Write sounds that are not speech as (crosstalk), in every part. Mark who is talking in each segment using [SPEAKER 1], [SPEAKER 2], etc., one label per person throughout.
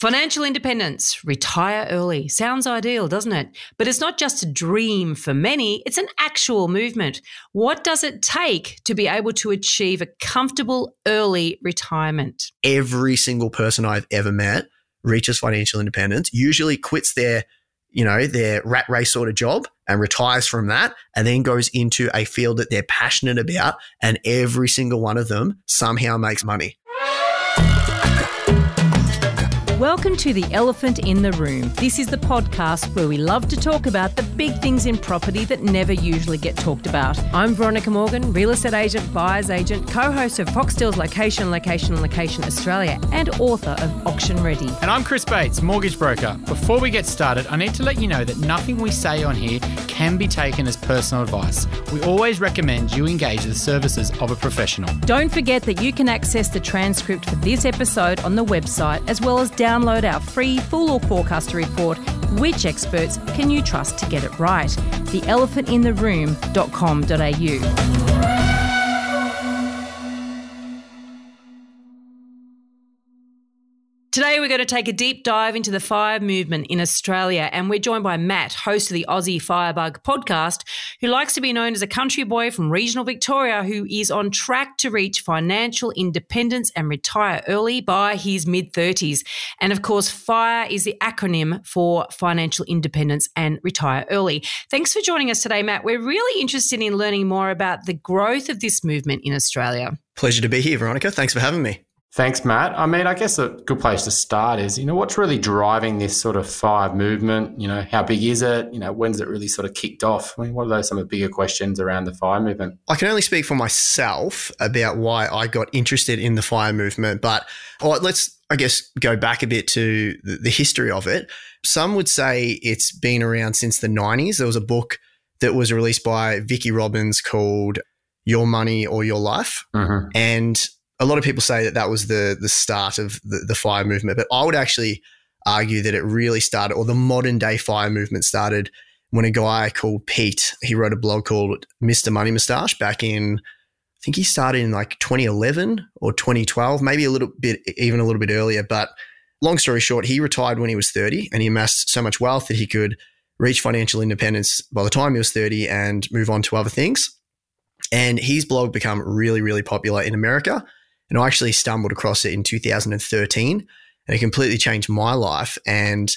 [SPEAKER 1] Financial independence, retire early. Sounds ideal, doesn't it? But it's not just a dream for many, it's an actual movement. What does it take to be able to achieve a comfortable early retirement?
[SPEAKER 2] Every single person I've ever met reaches financial independence, usually quits their, you know, their rat race sort of job and retires from that and then goes into a field that they're passionate about and every single one of them somehow makes money.
[SPEAKER 1] Welcome to The Elephant in the Room. This is the podcast where we love to talk about the big things in property that never usually get talked about. I'm Veronica Morgan, real estate agent, buyer's agent, co host of Foxtel's Location, Location, Location Australia, and author of Auction Ready.
[SPEAKER 3] And I'm Chris Bates, mortgage broker. Before we get started, I need to let you know that nothing we say on here can be taken as personal advice. We always recommend you engage the services of a professional.
[SPEAKER 1] Don't forget that you can access the transcript for this episode on the website as well as down download our free full or forecaster report, Which Experts Can You Trust to Get It Right? the theelephantintheroom.com.au. Today, we're going to take a deep dive into the fire movement in Australia, and we're joined by Matt, host of the Aussie Firebug podcast, who likes to be known as a country boy from regional Victoria who is on track to reach financial independence and retire early by his mid 30s. And of course, FIRE is the acronym for financial independence and retire early. Thanks for joining us today, Matt. We're really interested in learning more about the growth of this movement in Australia.
[SPEAKER 2] Pleasure to be here, Veronica. Thanks for having me.
[SPEAKER 4] Thanks, Matt. I mean, I guess a good place to start is, you know, what's really driving this sort of fire movement? You know, how big is it? You know, when's it really sort of kicked off? I mean, what are those some of the bigger questions around the fire movement?
[SPEAKER 2] I can only speak for myself about why I got interested in the fire movement, but let's, I guess, go back a bit to the, the history of it. Some would say it's been around since the 90s. There was a book that was released by Vicki Robbins called Your Money or Your Life. Mm-hmm. And a lot of people say that that was the the start of the, the fire movement, but I would actually argue that it really started, or the modern day fire movement started when a guy called Pete he wrote a blog called Mr. Money Mustache back in I think he started in like 2011 or 2012, maybe a little bit even a little bit earlier. But long story short, he retired when he was 30 and he amassed so much wealth that he could reach financial independence by the time he was 30 and move on to other things. And his blog became really, really popular in America. And I actually stumbled across it in 2013 and it completely changed my life. And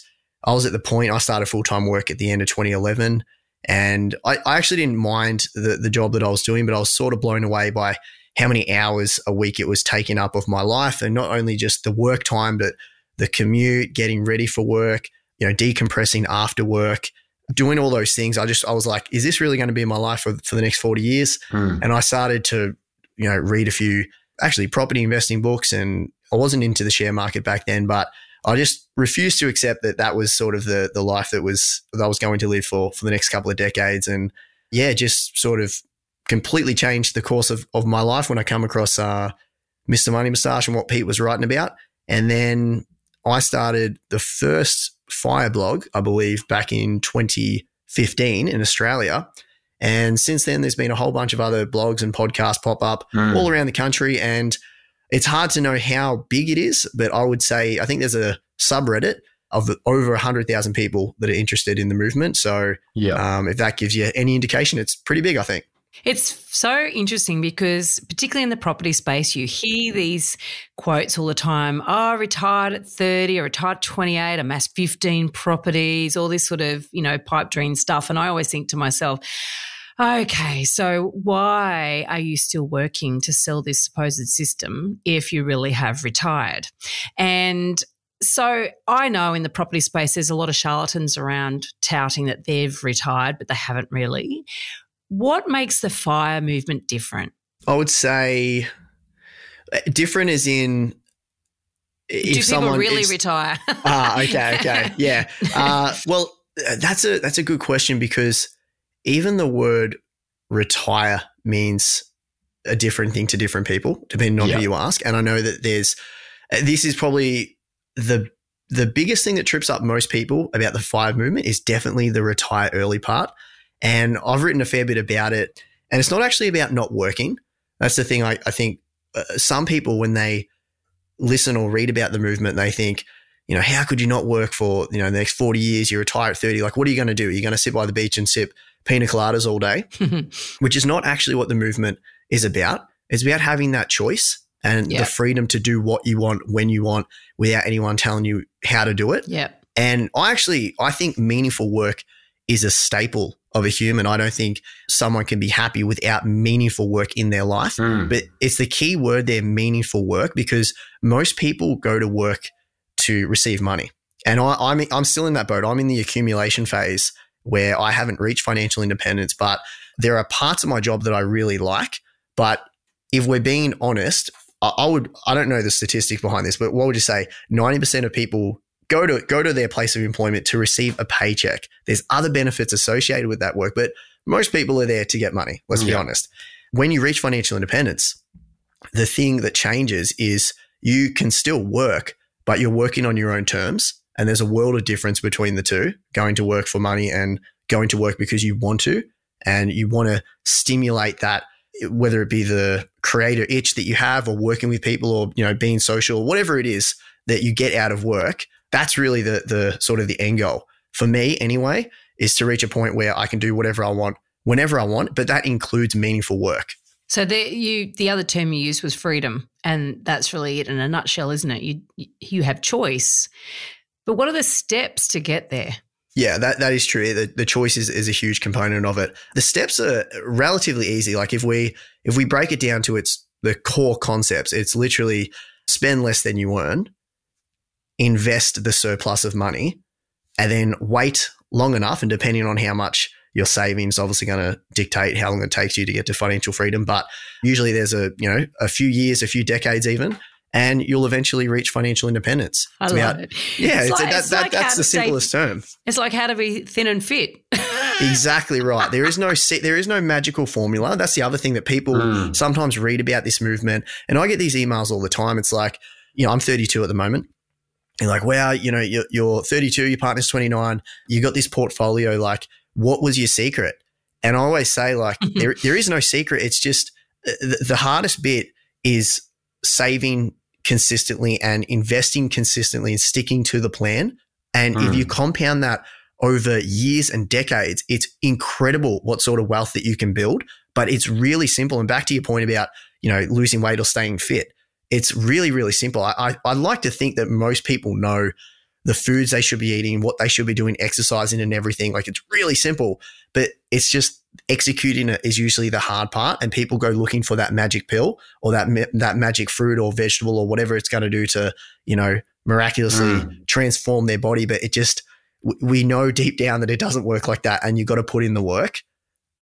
[SPEAKER 2] I was at the point I started full time work at the end of 2011. And I, I, actually didn't mind the, the job that I was doing, but I was sort of blown away by how many hours a week it was taking up of my life. And not only just the work time, but the commute, getting ready for work, you know, decompressing after work, doing all those things. I just, I was like, is this really going to be my life for, for the next 40 years? Mm. And I started to, you know, read a few actually property investing books and I wasn't into the share market back then, but I just refused to accept that that was sort of the the life that was that I was going to live for for the next couple of decades. And yeah, just sort of completely changed the course of, of my life when I come across uh, Mr. Money Mustache and what Pete was writing about. And then I started the first fire blog, I believe, back in 2015 in Australia. And since then, there's been a whole bunch of other blogs and podcasts pop up mm. all around the country. And it's hard to know how big it is, but I would say I think there's a subreddit of over 100,000 people that are interested in the movement. So yeah. Um, if that gives you any indication, it's pretty big, I think.
[SPEAKER 1] It's so interesting because, particularly in the property space, you hear these quotes all the time. Oh, retired at 30 or retired at 28, amassed 15 properties, all this sort of, you know, pipe dream stuff. And I always think to myself, Okay, so why are you still working to sell this supposed system if you really have retired? And so I know in the property space, there's a lot of charlatans around touting that they've retired, but they haven't really. What makes the fire movement different?
[SPEAKER 2] I would say uh, different is in
[SPEAKER 1] if Do someone really is, retire?
[SPEAKER 2] ah, okay, okay, yeah. (laughs) Uh, well, uh, that's a that's a good question because even the word retire means a different thing to different people, depending on who you ask. And I know that there's this is probably the the biggest thing that trips up most people about the fire movement is definitely the retire early part. And I've written a fair bit about it. And it's not actually about not working. That's the thing I, I think uh, some people, when they listen or read about the movement, they think, you know, how could you not work for, you know, the next 40 years? You retire at 30. Like, what are you going to do? Are you going to sit by the beach and sip pina coladas all day? (laughs) Which is not actually what the movement is about. It's about having that choice and
[SPEAKER 1] Yeah.
[SPEAKER 2] the freedom to do what you want when you want without anyone telling you how to do it.
[SPEAKER 1] yeah.
[SPEAKER 2] And I actually, I think meaningful work is a staple of a human. I don't think someone can be happy without meaningful work in their life.
[SPEAKER 4] Mm.
[SPEAKER 2] But it's the key word there, meaningful work, because most people go to work to receive money. And I, I'm, I'm still in that boat. I'm in the accumulation phase where I haven't reached financial independence, but there are parts of my job that I really like. But if we're being honest, I, would, I don't know the statistics behind this, but what would you say? 90% of people go to, go to their place of employment to receive a paycheck. There's other benefits associated with that work, but most people are there to get money. Let's be honest. When you reach financial independence, the thing that changes is you can still work, but you're working on your own terms. And there's a world of difference between the two going to work for money and going to work because you want to. And you want to stimulate that, whether it be the creator itch that you have or working with people or, you know, being social, or whatever it is that you get out of work. That's really the, the sort of the end goal for me anyway, is to reach a point where I can do whatever I want whenever I want, but that includes meaningful work.
[SPEAKER 1] So the you the other term you used was freedom, and that's really it in a nutshell, isn't it? You you have choice, but what are the steps to get there?
[SPEAKER 2] Yeah, that, that is true. The, the choice is, is a huge component of it. The steps are relatively easy. Like if we if we break it down to its the core concepts, it's literally spend less than you earn, invest the surplus of money, and then wait long enough. And depending on how much your savings, obviously going to dictate how long it takes you to get to financial freedom. But usually there's a you know a few years, a few decades even, and you'll eventually reach financial independence.
[SPEAKER 1] I
[SPEAKER 2] It's
[SPEAKER 1] love
[SPEAKER 2] about-
[SPEAKER 1] it.
[SPEAKER 2] Yeah,
[SPEAKER 1] It's
[SPEAKER 2] it's
[SPEAKER 1] like-
[SPEAKER 2] that,
[SPEAKER 1] it's
[SPEAKER 2] that,
[SPEAKER 1] like
[SPEAKER 2] that's
[SPEAKER 1] to
[SPEAKER 2] the
[SPEAKER 1] stay-
[SPEAKER 2] simplest term.
[SPEAKER 1] It's like how to be thin and fit. (laughs)
[SPEAKER 2] Exactly right. There is no se- there is no magical formula. That's the other thing that people
[SPEAKER 4] Mm.
[SPEAKER 2] sometimes read about this movement, and I get these emails all the time. It's like, you know, I'm 32 at the moment. You're like, wow, you know, you're, you're 32, your partner's 29, you got this portfolio. Like, what was your secret? And I always say, like, (laughs) there there is no secret. It's just uh, the, the hardest bit is saving consistently and investing consistently and sticking to the plan. And if
[SPEAKER 4] Mm.
[SPEAKER 2] you compound that over years and decades, it's incredible what sort of wealth that you can build. But it's really simple. And back to your point about, you know, losing weight or staying fit, it's really, really simple. I, I, I like to think that most people know the foods they should be eating, what they should be doing, exercising and everything. Like it's really simple, but it's just executing it is usually the hard part. And people go looking for that magic pill or that, ma- that magic fruit or vegetable or whatever it's going to do to, you know, miraculously
[SPEAKER 4] Mm.
[SPEAKER 2] transform their body. But it just, we know deep down that it doesn't work like that. And you've got to put in the work.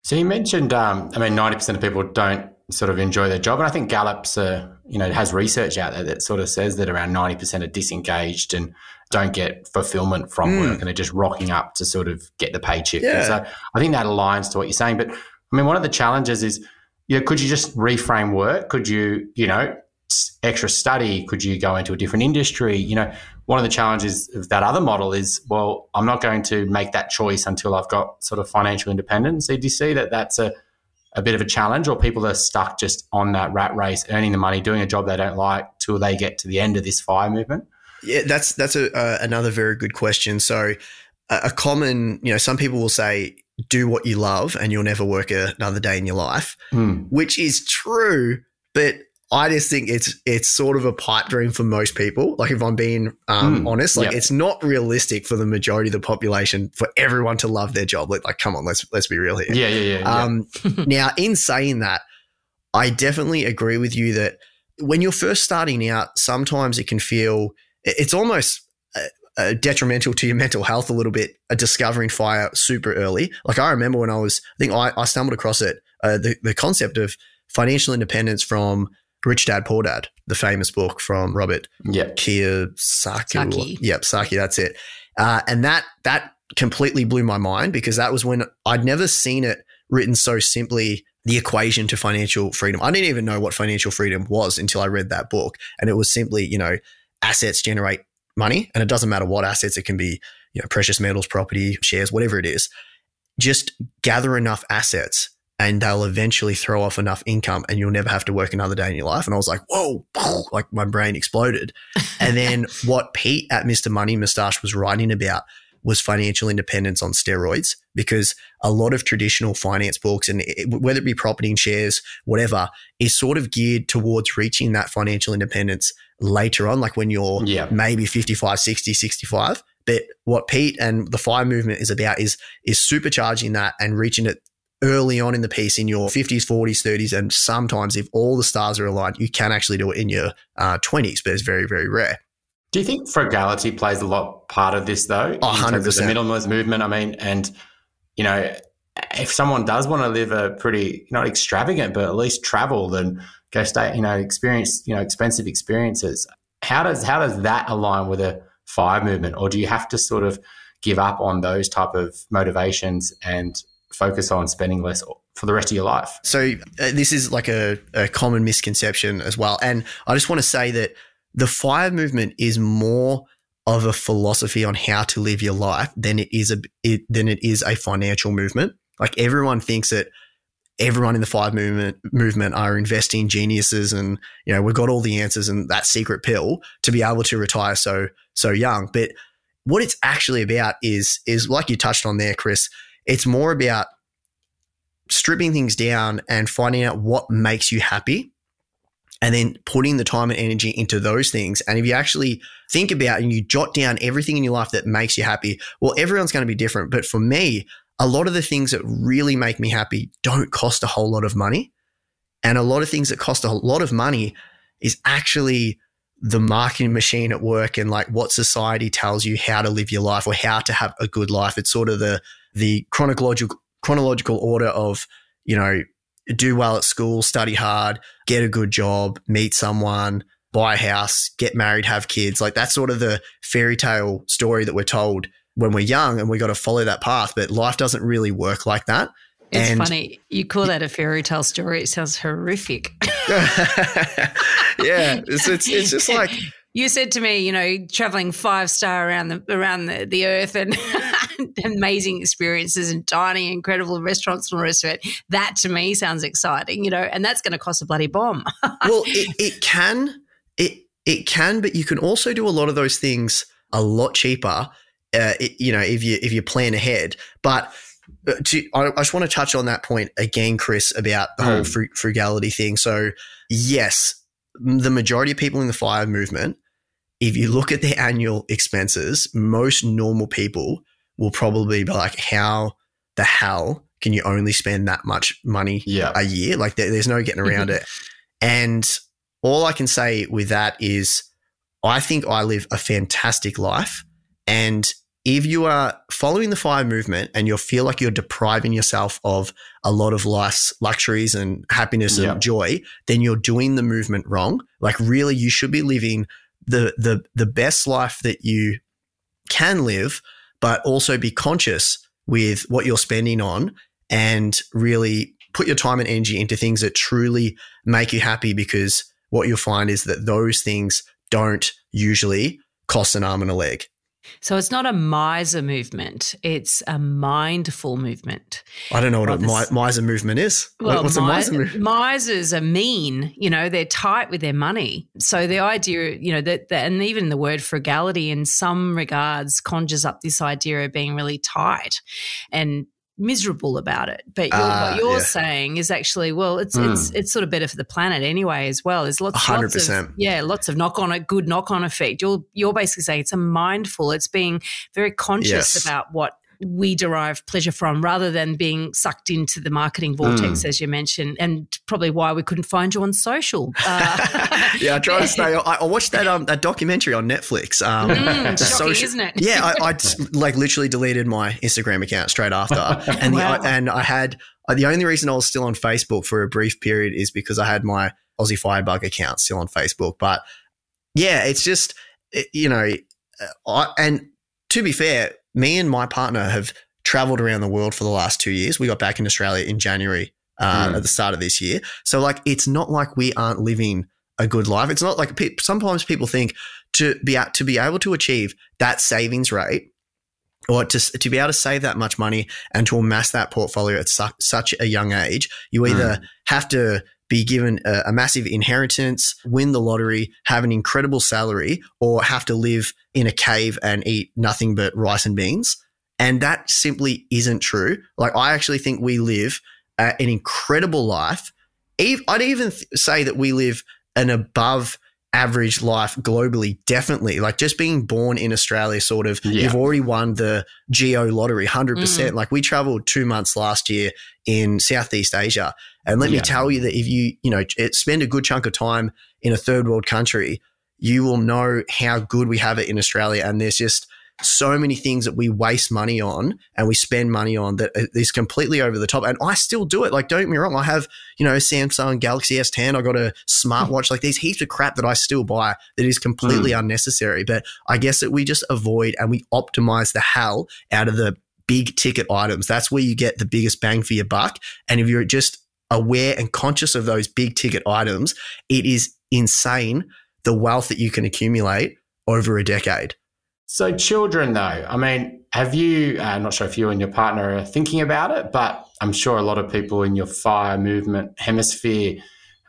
[SPEAKER 4] So you mentioned, um, I mean, ninety percent of people don't sort of enjoy their job, and I think Gallup's, uh, you know, has research out there that sort of says that around ninety percent are disengaged and don't get fulfillment from
[SPEAKER 2] Mm.
[SPEAKER 4] work, and are just rocking up to sort of get the paycheck. And
[SPEAKER 2] Yeah.
[SPEAKER 4] So I think that aligns to what you're saying. But I mean, one of the challenges is, you know, could you just reframe work? Could you, you know, extra study? Could you go into a different industry? You know, one of the challenges of that other model is, well, I'm not going to make that choice until I've got sort of financial independence. So do you see that that's a, a bit of a challenge, or people are stuck just on that rat race, earning the money, doing a job they don't like till they get to the end of this fire movement?
[SPEAKER 2] Yeah, that's that's a, uh, another very good question. So, a, a common, you know, some people will say, "Do what you love, and you'll never work another day in your life,"
[SPEAKER 4] Hmm.
[SPEAKER 2] which is true. But I just think it's it's sort of a pipe dream for most people. Like if I'm being um,
[SPEAKER 4] Hmm,
[SPEAKER 2] honest, like
[SPEAKER 4] yep.
[SPEAKER 2] it's not realistic for the majority of the population for everyone to love their job. Like, like come on, let's let's be real here.
[SPEAKER 4] Yeah, yeah, yeah. yeah.
[SPEAKER 2] Um, (laughs) now, in saying that, I definitely agree with you that when you're first starting out, sometimes it can feel it's almost uh, uh, detrimental to your mental health a little bit. Uh, discovering fire super early, like I remember when I was, I think I, I stumbled across it, uh, the the concept of financial independence from Rich Dad Poor Dad, the famous book from Robert
[SPEAKER 4] yeah.
[SPEAKER 2] Kiyosaki.
[SPEAKER 1] Saki.
[SPEAKER 2] Yep, Saki. That's it. Uh, and that that completely blew my mind because that was when I'd never seen it written so simply. The equation to financial freedom. I didn't even know what financial freedom was until I read that book, and it was simply, you know, assets generate money, and it doesn't matter what assets. It can be, you know, precious metals, property, shares, whatever it is. Just gather enough assets and they'll eventually throw off enough income and you'll never have to work another day in your life. And I was like, whoa, like my brain exploded. (laughs) and then what Pete at Mr. Money Mustache was writing about was financial independence on steroids because a lot of traditional finance books and it, whether it be property and shares, whatever, is sort of geared towards reaching that financial independence later on, like when you're
[SPEAKER 4] Yeah.
[SPEAKER 2] maybe 55, 60, 65. But what Pete and the fire movement is about is is supercharging that and reaching it early on in the piece in your 50s, 40s, 30s, and sometimes if all the stars are aligned, you can actually do it in your uh, 20s, but it's very, very rare.
[SPEAKER 4] Do you think frugality plays a lot part of this though?
[SPEAKER 2] Oh,
[SPEAKER 4] in terms of the
[SPEAKER 2] 100%.
[SPEAKER 4] minimalist movement. I mean, and you know, if someone does want to live a pretty not extravagant, but at least travel and go stay, you know, experience, you know, expensive experiences. How does how does that align with a fire movement, or do you have to sort of give up on those type of motivations and focus on spending less for the rest of your life?
[SPEAKER 2] So uh, this is like a, a common misconception as well. And I just want to say that the fire movement is more of a philosophy on how to live your life than it is a it, than it is a financial movement. Like everyone thinks that everyone in the fire movement movement are investing geniuses and you know we've got all the answers and that secret pill to be able to retire so so young but what it's actually about is is like you touched on there chris it's more about stripping things down and finding out what makes you happy and then putting the time and energy into those things. And if you actually think about and you jot down everything in your life that makes you happy, well, everyone's going to be different. But for me, a lot of the things that really make me happy don't cost a whole lot of money. And a lot of things that cost a lot of money is actually the marketing machine at work and like what society tells you how to live your life or how to have a good life. It's sort of the the chronological chronological order of, you know, do well at school, study hard, get a good job, meet someone, buy a house, get married, have kids. Like that's sort of the fairy tale story that we're told when we're young and we got to follow that path. But life doesn't really work like that.
[SPEAKER 1] It's
[SPEAKER 2] And-
[SPEAKER 1] funny. You call that a fairy tale story. It sounds horrific. (laughs) (laughs)
[SPEAKER 2] yeah. It's, it's, it's just like,
[SPEAKER 1] You said to me, you know, traveling five star around the around the, the earth and (laughs) amazing experiences and dining incredible restaurants and all the rest of it. That to me sounds exciting, you know, and that's going to cost a bloody bomb.
[SPEAKER 2] well, it, it can, it, it can, but you can also do a lot of those things a lot cheaper. Uh, it, you know, if you if you plan ahead, but uh, to, I, I just want to touch on that point again, Chris, about the whole
[SPEAKER 4] Mm.
[SPEAKER 2] fru- frugality thing. So, yes, the majority of people in the fire movement, if you look at their annual expenses, most normal people will probably be like, "How the hell can you only spend that much money
[SPEAKER 4] Yeah.
[SPEAKER 2] a year. Like there, there's no getting around it. And all I can say with that is I think I live a fantastic life. And if you are following the fire movement and you feel like you're depriving yourself of a lot of life's luxuries and happiness
[SPEAKER 4] Yeah.
[SPEAKER 2] and joy, then you're doing the movement wrong. Like really, you should be living the the the best life that you can live, but also be conscious with what you're spending on and really put your time and energy into things that truly make you happy because what you'll find is that those things don't usually cost an arm and a leg.
[SPEAKER 1] So it's not a miser movement; it's a mindful movement.
[SPEAKER 2] I don't know what
[SPEAKER 1] Well,
[SPEAKER 2] a miser movement is. What- What's a miser movement?
[SPEAKER 1] misers are mean. You know, they're tight with their money. So the idea, you know, that, that and even the word frugality, in some regards, conjures up this idea of being really tight and miserable about it. But you're,
[SPEAKER 2] Ah,
[SPEAKER 1] what you're
[SPEAKER 2] yeah.
[SPEAKER 1] saying is actually, well, it's
[SPEAKER 4] Mm.
[SPEAKER 1] it's it's sort of better for the planet anyway, as well. There's lots,
[SPEAKER 2] hundred
[SPEAKER 1] lots of yeah, lots of knock on a good knock on effect. You're you're basically saying it's a mindful. It's being very conscious
[SPEAKER 2] Yes.
[SPEAKER 1] about what we derive pleasure from rather than being sucked into the marketing vortex, as you mentioned, and probably why we couldn't find you on social. Uh, (laughs)
[SPEAKER 2] yeah, I try to stay. I, I watched that um that documentary on Netflix. Um,
[SPEAKER 1] Mm, shocking, isn't it?
[SPEAKER 2] yeah, I, I just, like literally deleted my Instagram account straight after, and
[SPEAKER 1] Wow.
[SPEAKER 2] the, and I had uh, the only reason I was still on Facebook for a brief period is because I had my Aussie Firebug account still on Facebook. But yeah, it's just you know, uh, I, and to be fair, me and my partner have traveled around the world for the last two years. We got back in Australia in January uh,
[SPEAKER 4] Mm.
[SPEAKER 2] at the start of this year, so like it's not like we aren't living a good life. It's not like pe- sometimes people think to be to be able to achieve that savings rate or to, to be able to save that much money and to amass that portfolio at su- such a young age, you either mm. have to be given a, a, massive inheritance, win the lottery, have an incredible salary, or have to live in a cave and eat nothing but rice and beans. And that simply isn't true. Like, I actually think we live uh, an incredible life. I'd even th- say that we live an above average life globally, definitely. Like just being born in Australia, sort of, yeah. you've already won the geo lottery 100%. Mm. Like we traveled two months last year in Southeast Asia. And let yeah. me tell you that if you, you know, eh, spend a good chunk of time in a third world country, you will know how good we have it in Australia. And there's just, so many things that we waste money on and we spend money on that eh, is completely over the top. And I still do it. Like, don't get me wrong. I have, you know, Samsung Galaxy S10. I got a hmm. smartwatch. Like, these heaps of crap that I still buy that is completely mm. unnecessary. But I guess that we just avoid and we optimize the hell out of the big ticket items. That's where you get the biggest bang for your buck. And if you're just aware and conscious of those big ticket items, it is insane the wealth that you can accumulate over a decade.
[SPEAKER 4] So, children, though, I mean, have you, uh, I'm not sure if you and your partner are thinking about it, but I'm sure a lot of people in your fire movement hemisphere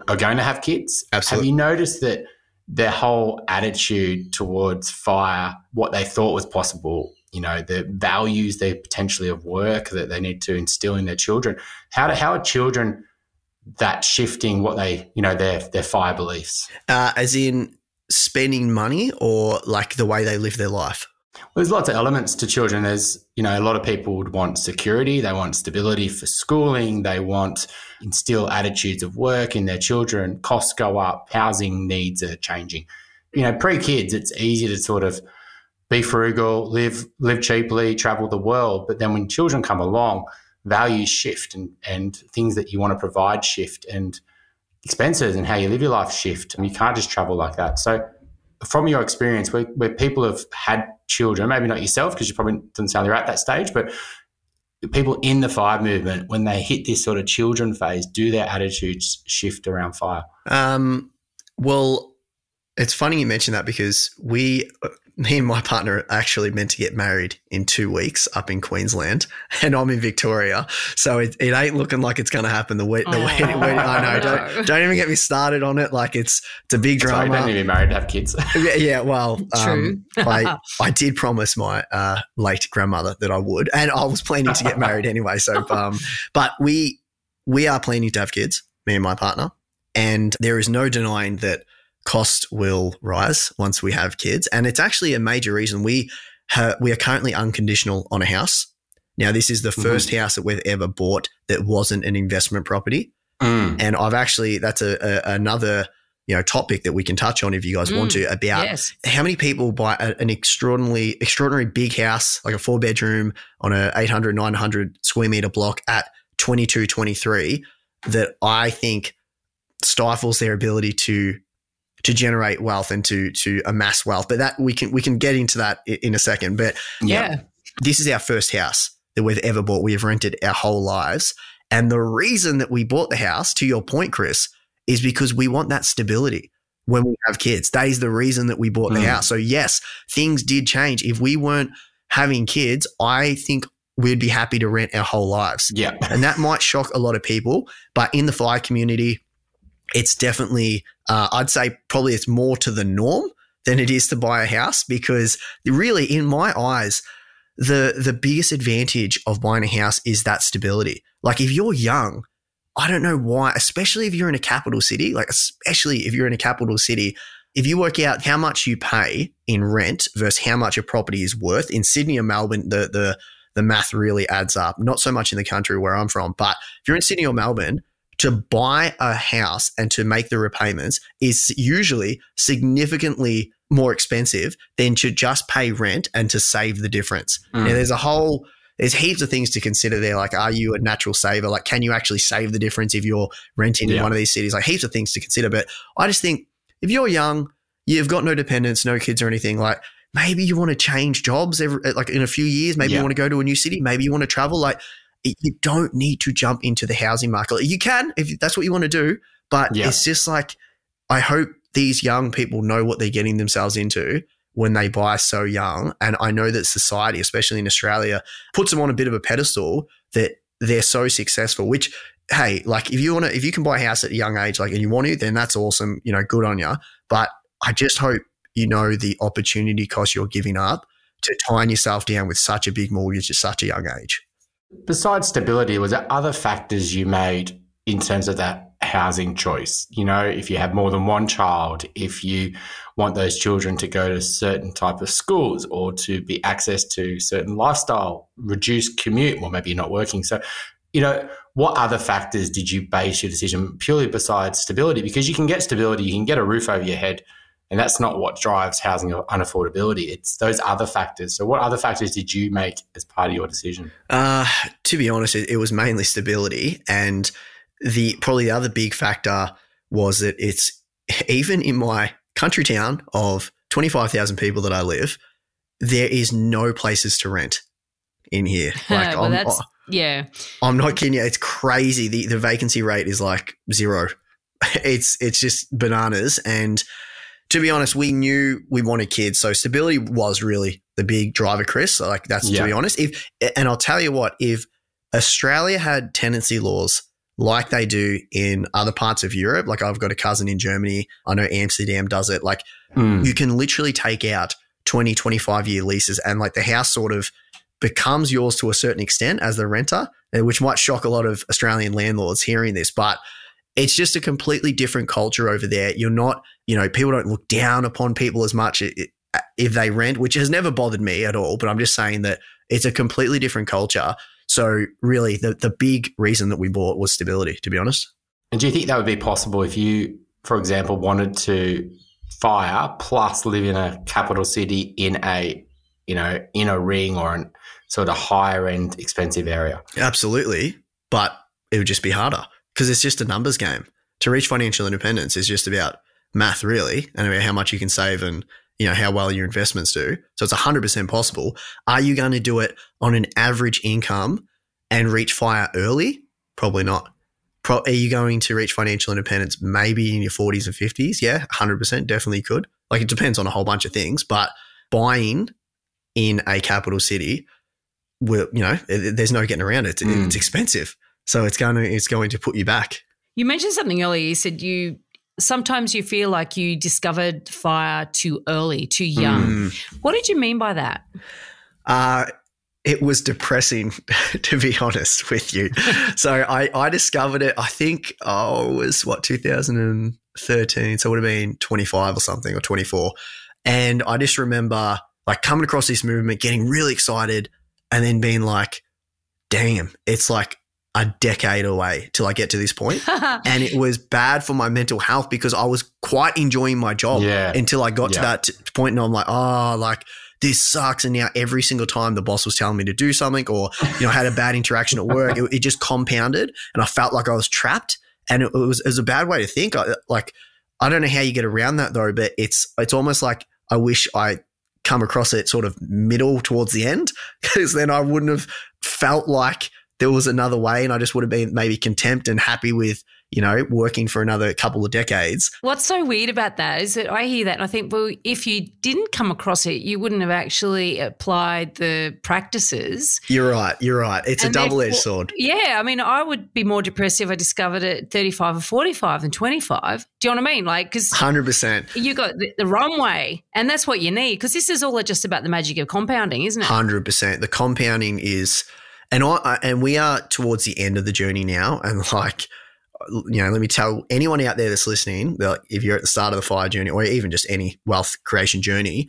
[SPEAKER 4] are going to have kids.
[SPEAKER 2] Absolutely.
[SPEAKER 4] Have you noticed that their whole attitude towards fire, what they thought was possible, you know, the values they potentially of work that they need to instill in their children, how, do, how are children that shifting what they, you know, their, their fire beliefs?
[SPEAKER 2] Uh, as in, spending money or like the way they live their life?
[SPEAKER 4] Well, there's lots of elements to children. There's, you know, a lot of people would want security. They want stability for schooling. They want instill attitudes of work in their children. Costs go up. Housing needs are changing. You know, pre kids, it's easy to sort of be frugal, live live cheaply, travel the world. But then when children come along, values shift and and things that you want to provide shift and expenses and how you live your life shift. And you can't just travel like that. So, from your experience, where, where people have had children, maybe not yourself, because you probably didn't sound you're at that stage, but people in the fire movement, when they hit this sort of children phase, do their attitudes shift around fire?
[SPEAKER 2] Um, well, it's funny you mention that because we (laughs) me and my partner are actually meant to get married in two weeks up in Queensland, (laughs) and I'm in Victoria, so it, it ain't looking like it's going to happen. The, wed- the oh, wedding, wedding, I know. Don't, don't even get me started on it. Like it's it's a big drama.
[SPEAKER 4] Sorry, don't need to be married to have kids. (laughs)
[SPEAKER 2] yeah, yeah, well,
[SPEAKER 1] true.
[SPEAKER 2] Um, I I did promise my uh, late grandmother that I would, and I was planning to get married anyway. So, um, but we we are planning to have kids, me and my partner, and there is no denying that cost will rise once we have kids. And it's actually a major reason we ha- we are currently unconditional on a house. Now, this is the 1st mm-hmm. house that we've ever bought that wasn't an investment property.
[SPEAKER 4] Mm.
[SPEAKER 2] And I've actually, that's a, a, another, you know, topic that we can touch on if you guys mm. want to about yes. how many people buy a, an extraordinarily, extraordinary big house, like a four bedroom on a 800, 900 square meter block at 22, 23 that I think stifles their ability to to generate wealth and to to amass wealth. But that we can we can get into that in a second. But
[SPEAKER 1] yeah,
[SPEAKER 2] this is our first house that we've ever bought. We have rented our whole lives, and the reason that we bought the house, to your point, Chris, is because we want that stability when we have kids. That is the reason that we bought the mm. house. So yes, things did change. If we weren't having kids, I think we'd be happy to rent our whole lives.
[SPEAKER 4] Yeah.
[SPEAKER 2] And that might shock a lot of people, but in the fire community, it's definitely, uh, I'd say probably it's more to the norm than it is to buy a house because really, in my eyes, the the biggest advantage of buying a house is that stability. Like if you're young, I don't know why, especially if you're in a capital city, like especially if you're in a capital city, if you work out how much you pay in rent versus how much a property is worth in Sydney or Melbourne, the the the math really adds up. Not so much in the country where I'm from, but if you're in Sydney or Melbourne, to buy a house and to make the repayments is usually significantly more expensive than to just pay rent and to save the difference. Mm. Now, there's a whole there's heaps of things to consider there. Like, are you a natural saver? Like, can you actually save the difference if you're renting yeah. in one of these cities? Like, heaps of things to consider. But I just think if you're young, you've got no dependents, no kids or anything, like maybe you want to change jobs every, like in a few years. Maybe yeah. you want to go to a new city. Maybe you want to travel. Like, you don't need to jump into the housing market. You can if that's what you want to do, but yeah. it's just like I hope these young people know what they're getting themselves into when they buy so young. And I know that society, especially in Australia, puts them on a bit of a pedestal that they're so successful, which hey, like if you want to, if you can buy a house at a young age, like, and you want to, then that's awesome. You know, good on you. But I just hope you know the opportunity cost you're giving up to tying yourself down with such a big mortgage at such a young age.
[SPEAKER 4] Besides stability, was there other factors you made in terms of that housing choice? You know, if you have more than one child, if you want those children to go to certain type of schools or to be access to certain lifestyle, reduce commute, well, maybe you're not working. So, you know, what other factors did you base your decision purely besides stability? Because you can get stability, you can get a roof over your head, and that's not what drives housing unaffordability. It's those other factors. So, what other factors did you make as part of your decision?
[SPEAKER 2] Uh, to be honest, it, it was mainly stability. And the probably the other big factor was that it's (laughs) even in my country town of 25,000 people that I live, there is no places to rent in here. (laughs)
[SPEAKER 1] Like, well, I'm, that's, yeah.
[SPEAKER 2] I'm not kidding you. It's crazy. The, the vacancy rate is like zero. (laughs) It's, it's just bananas. And, to be honest, we knew we wanted kids, so stability was really the big driver, Chris. Like that's yeah. to be honest. If and I'll tell you what, if Australia had tenancy laws like they do in other parts of Europe, like I've got a cousin in Germany, I know Amsterdam does it. Like mm. you can literally take out 20, 25 year leases and like the house sort of becomes yours to a certain extent as the renter, which might shock a lot of Australian landlords hearing this, but it's just a completely different culture over there. You're not, you know, people don't look down upon people as much if they rent, which has never bothered me at all. But I'm just saying that it's a completely different culture. So really, the the big reason that we bought was stability. To be honest.
[SPEAKER 4] And do you think that would be possible if you, for example, wanted to fire plus live in a capital city in a, you know, in a ring or an sort of higher end expensive area?
[SPEAKER 2] Absolutely, but it would just be harder because it's just a numbers game. To reach financial independence is just about math, really, and about how much you can save and you know how well your investments do. So it's 100% possible. Are you going to do it on an average income and reach fire early? Probably not. Pro- are you going to reach financial independence maybe in your 40s and 50s? Yeah, 100% definitely could. Like it depends on a whole bunch of things, but buying in a capital city, will you know, there's no getting around it. Mm. It's expensive. So it's going to it's going to put you back.
[SPEAKER 1] You mentioned something earlier. You said you sometimes you feel like you discovered fire too early, too young. Mm. What did you mean by that?
[SPEAKER 2] Uh, it was depressing, (laughs) to be honest with you. (laughs) so I, I discovered it, I think, oh, it was what, 2013. So it would have been 25 or something or 24. And I just remember like coming across this movement, getting really excited, and then being like, damn, it's like a decade away till I get to this point. (laughs) and it was bad for my mental health because I was quite enjoying my job yeah. until I got yeah. to that t- point and I'm like, oh, like this sucks. And now every single time the boss was telling me to do something or, you know, had a bad interaction at work, it, it, just compounded and I felt like I was trapped. And it, it, was, it was a bad way to think. I, like, I don't know how you get around that though, but it's, it's almost like I wish I come across it sort of middle towards the end (laughs) because then I wouldn't have felt like there was another way and I just would have been maybe contempt and happy with, you know, working for another couple of decades.
[SPEAKER 1] What's so weird about that is that I hear that and I think, well, if you didn't come across it, you wouldn't have actually applied the practices.
[SPEAKER 2] You're right. You're right. It's and a double edged sword.
[SPEAKER 1] Yeah. I mean, I would be more depressed if I discovered it at 35 or 45 than 25. Do you know what I mean? Like, because
[SPEAKER 2] 100%.
[SPEAKER 1] You got the, the runway and that's what you need because this is all just about the magic of compounding, isn't it?
[SPEAKER 2] 100%. The compounding is and I and we are towards the end of the journey now, and like you know, let me tell anyone out there that's listening that if you're at the start of the fire journey or even just any wealth creation journey,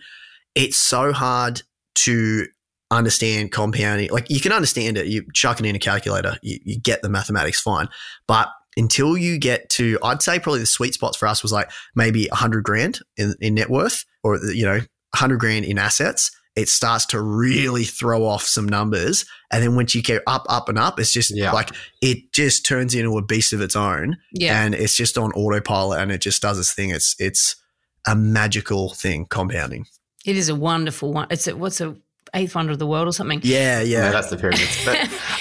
[SPEAKER 2] it's so hard to understand compounding. Like you can understand it, you chuck it in a calculator, you, you get the mathematics fine, but until you get to, I'd say probably the sweet spots for us was like maybe a hundred grand in, in net worth or, you know, a hundred grand in assets it starts to really throw off some numbers. And then once you get up, up, and up, it's just yeah. like it just turns into a beast of its own. Yeah. And it's just on autopilot and it just does its thing. It's it's a magical thing, compounding.
[SPEAKER 1] It is a wonderful one. It's a what's a eighth wonder of the world or something.
[SPEAKER 2] Yeah, yeah.
[SPEAKER 4] No, that's the period. (laughs) But,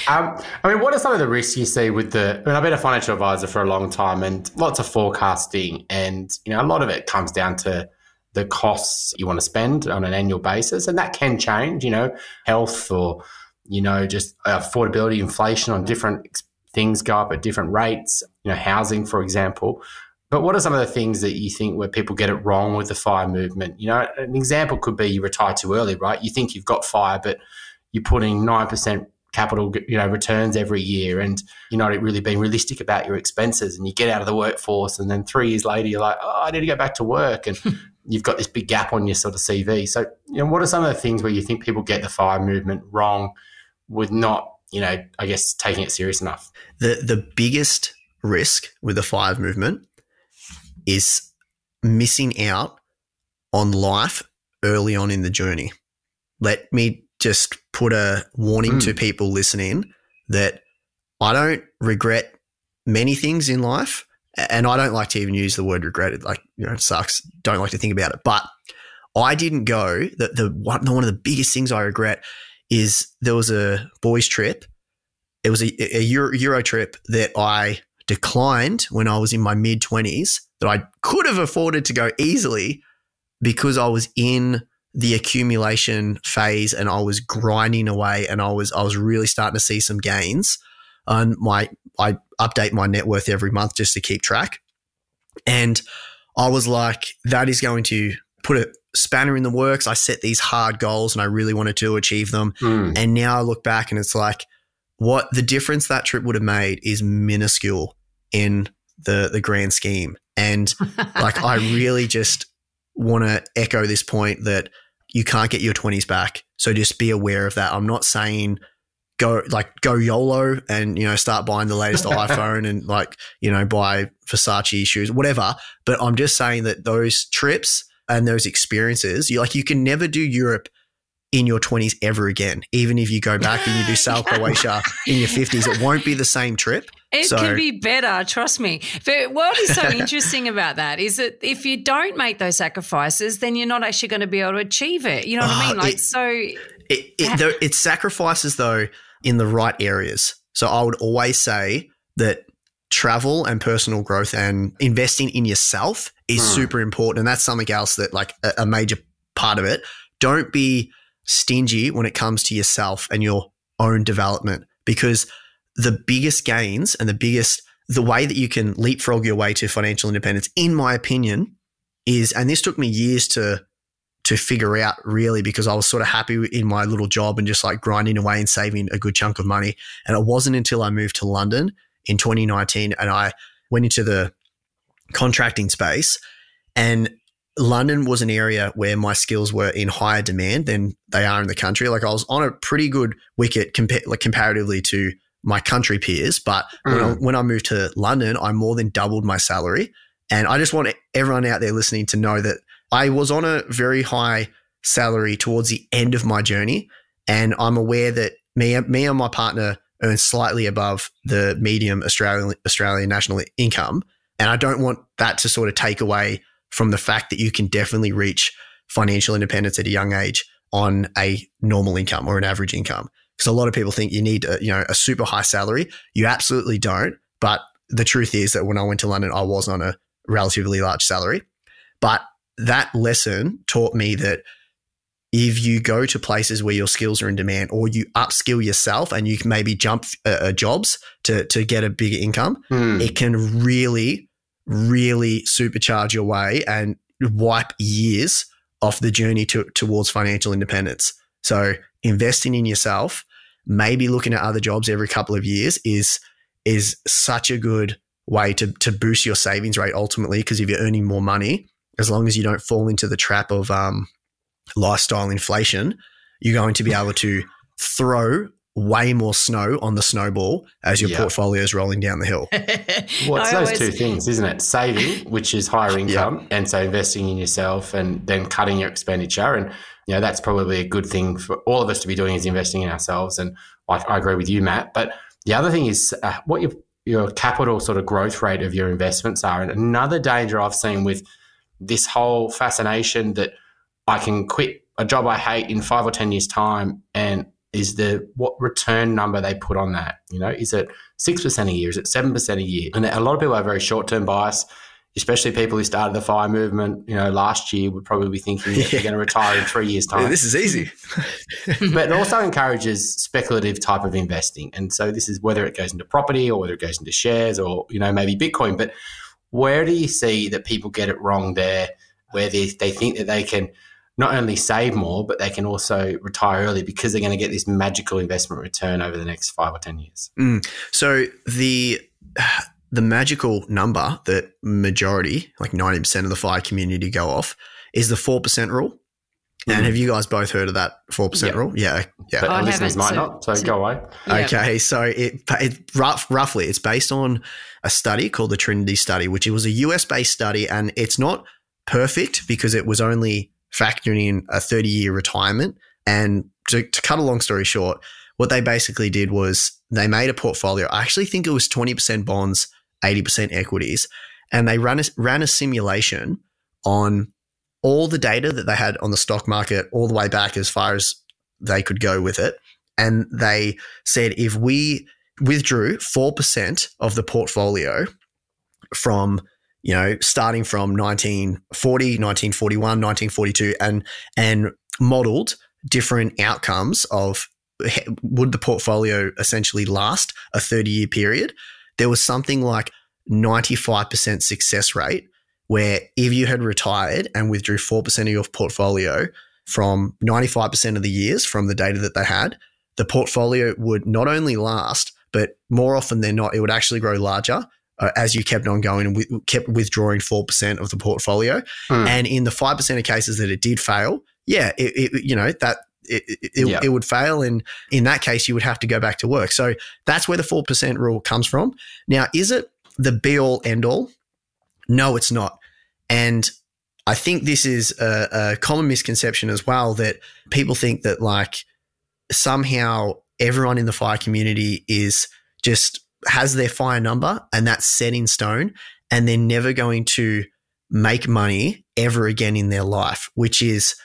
[SPEAKER 4] um, I mean, what are some of the risks you see with the? I mean, I've been a financial advisor for a long time, and lots of forecasting, and you know, a lot of it comes down to the costs you want to spend on an annual basis. And that can change, you know, health or, you know, just affordability, inflation on different things go up at different rates, you know, housing, for example. But what are some of the things that you think where people get it wrong with the fire movement? You know, an example could be you retire too early, right? You think you've got fire, but you're putting 9% capital you know returns every year and you're not really being realistic about your expenses and you get out of the workforce and then three years later you're like oh i need to go back to work and (laughs) you've got this big gap on your sort of cv so you know what are some of the things where you think people get the fire movement wrong with not you know i guess taking it serious enough
[SPEAKER 2] the the biggest risk with the fire movement is missing out on life early on in the journey let me just put a warning mm. to hmm. people listening that I don't regret many things in life. And I don't like to even use the word regretted. Like, you know, it sucks. Don't like to think about it. But I didn't go. The, the one, one of the biggest things I regret is there was a boys' trip. It was a, a Euro, Euro trip that I declined when I was in my mid 20s that I could have afforded to go easily because I was in the accumulation phase and I was grinding away and I was I was really starting to see some gains. And my I update my net worth every month just to keep track. And I was like, that is going to put a spanner in the works. I set these hard goals and I really wanted to achieve them. Mm. And now I look back and it's like, what the difference that trip would have made is minuscule in the the grand scheme. And (laughs) like I really just want to echo this point that you can't get your 20s back. So just be aware of that. I'm not saying go like go YOLO and you know start buying the latest (laughs) iPhone and like you know buy Versace shoes, whatever. But I'm just saying that those trips and those experiences, you like you can never do Europe in your 20s ever again. Even if you go back and you do (laughs) South Croatia in your 50s, it won't be the same trip.
[SPEAKER 1] It so, can be better, trust me. But what is so (laughs) interesting about that is that if you don't make those sacrifices, then you're not actually going to be able to achieve it. You know what I ah, mean? Like, it, so. It,
[SPEAKER 2] it, it sacrifices, though, in the right areas. So I would always say that travel and personal growth and investing in yourself is mm. super important. And that's something else that, like, a, a major part of it. Don't be stingy when it comes to yourself and your own development because the biggest gains and the biggest the way that you can leapfrog your way to financial independence in my opinion is and this took me years to to figure out really because I was sort of happy in my little job and just like grinding away and saving a good chunk of money and it wasn't until I moved to London in 2019 and I went into the contracting space and London was an area where my skills were in higher demand than they are in the country. Like I was on a pretty good wicket compa- like comparatively to my country peers. But mm. when, I, mm. when I moved to London, I more than doubled my salary. And I just want everyone out there listening to know that I was on a very high salary towards the end of my journey. And I'm aware that me, me and my partner earn slightly above the medium Australian, Australian national income. And I don't want that to sort of take away from the fact that you can definitely reach financial independence at a young age on a normal income or an average income. Because a lot of people think you need a, you know a super high salary. You absolutely don't. But the truth is that when I went to London, I was on a relatively large salary. But that lesson taught me that if you go to places where your skills are in demand or you upskill yourself and you can maybe jump uh, uh jobs to, to get a bigger income, mm. it can really really supercharge your way and wipe years off the journey to, towards financial independence. So investing in yourself, maybe looking at other jobs every couple of years is is such a good way to to boost your savings rate ultimately because if you're earning more money, as long as you don't fall into the trap of um, lifestyle inflation, you're going to be able to throw way more snow on the snowball as your yep. portfolio is rolling down the hill. (laughs)
[SPEAKER 4] well, it's those always... two things, isn't it? Saving, which is higher income, yep. and so investing in yourself and then cutting your expenditure. And, you know, that's probably a good thing for all of us to be doing is investing in ourselves. And I, I agree with you, Matt. But the other thing is uh, what your, your capital sort of growth rate of your investments are. And another danger I've seen with this whole fascination that I can quit a job I hate in five or 10 years' time and is the what return number they put on that. You know, is it six percent a year? Is it seven percent a year? And a lot of people have very short term bias. especially people who started the fire movement, you know, last year would probably be thinking that (laughs)
[SPEAKER 2] Yeah.
[SPEAKER 4] they're going to retire in three years' time.
[SPEAKER 2] this is easy. (laughs)
[SPEAKER 4] but it also encourages speculative type of investing. And so this is whether it goes into property or whether it goes into shares or, you know, maybe Bitcoin. But where do you see that people get it wrong there, where they, they think that they can not only save more, but they can also retire early because they're going to get this magical investment return over the next five or 10 years?
[SPEAKER 2] So the the magical number that majority, like ninety percent of the fire community go off, is the four percent rule. And
[SPEAKER 4] Mhm.
[SPEAKER 2] have you guys both heard of that four percent
[SPEAKER 4] Yeah.
[SPEAKER 2] rule? Yeah, yeah.
[SPEAKER 4] But
[SPEAKER 1] I
[SPEAKER 4] our listeners
[SPEAKER 1] haven't,
[SPEAKER 4] might
[SPEAKER 1] so-
[SPEAKER 4] not. So,
[SPEAKER 1] so-
[SPEAKER 4] go away.
[SPEAKER 1] Yeah.
[SPEAKER 2] Okay, so it, it rough, roughly it's based on a study called the Trinity Study, which it was a US based study, and it's not perfect because it was only factoring in a 30 year retirement. And to, to cut a long story short, what they basically did was they made a portfolio. I actually think it was 20% bonds, 80% equities, and they ran a, ran a simulation on all the data that they had on the stock market all the way back as far as they could go with it. And they said if we withdrew 4% of the portfolio from you know starting from 1940 1941 1942 and and modeled different outcomes of would the portfolio essentially last a 30 year period? There was something like 95% success rate where if you had retired and withdrew 4% of your portfolio from 95% of the years from the data that they had the portfolio would not only last, but more often than not, it would actually grow larger uh, as you kept on going and wi- kept withdrawing 4% of the portfolio.
[SPEAKER 4] Hmm.
[SPEAKER 2] And in the 5% of cases that it did fail, yeah, it, it, you know, that it, it, it,
[SPEAKER 4] Yeah.
[SPEAKER 2] it would fail. And in that case, you would have to go back to work. So that's where the 4% rule comes from. Now, is it the be all end all? No, it's not. And I think this is a, a common misconception as well that people think that like somehow everyone in the fire community is just has their fire number and that's set in stone and they're never going to make money ever again in their life, which is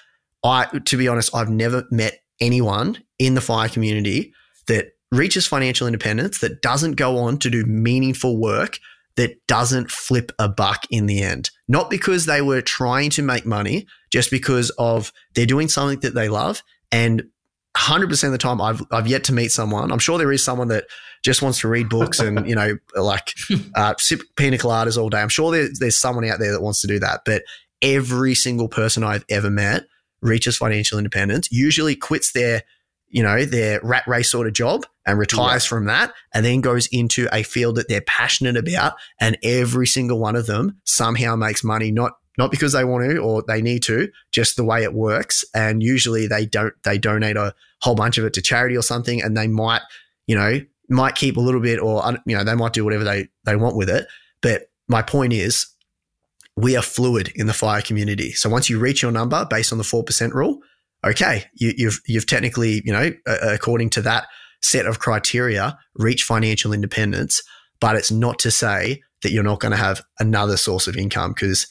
[SPEAKER 2] I to be honest, I've never met anyone in the fire community that reaches financial independence that doesn't go on to do meaningful work that doesn't flip a buck in the end. Not because they were trying to make money, just because of they're doing something that they love and 100% of the time I've, I've yet to meet someone. I'm sure there is someone that just wants to read books and, you know, like (laughs) uh, sip pina coladas all day. I'm sure there's, there's someone out there that wants to do that. But every single person I've ever met reaches financial independence, usually quits their, you know, their rat race sort of job and retires from that and then goes into a field that they're passionate about. And every single one of them somehow makes money, not not because they want to or they need to, just the way it works. And usually they don't they donate a whole bunch of it to charity or something, and they might, you know, might keep a little bit or you know they might do whatever they they want with it. But my point is, we are fluid in the fire community. So once you reach your number based on the four percent rule, okay, you, you've you've technically you know uh, according to that set of criteria reach financial independence. But it's not to say that you're not going to have another source of income because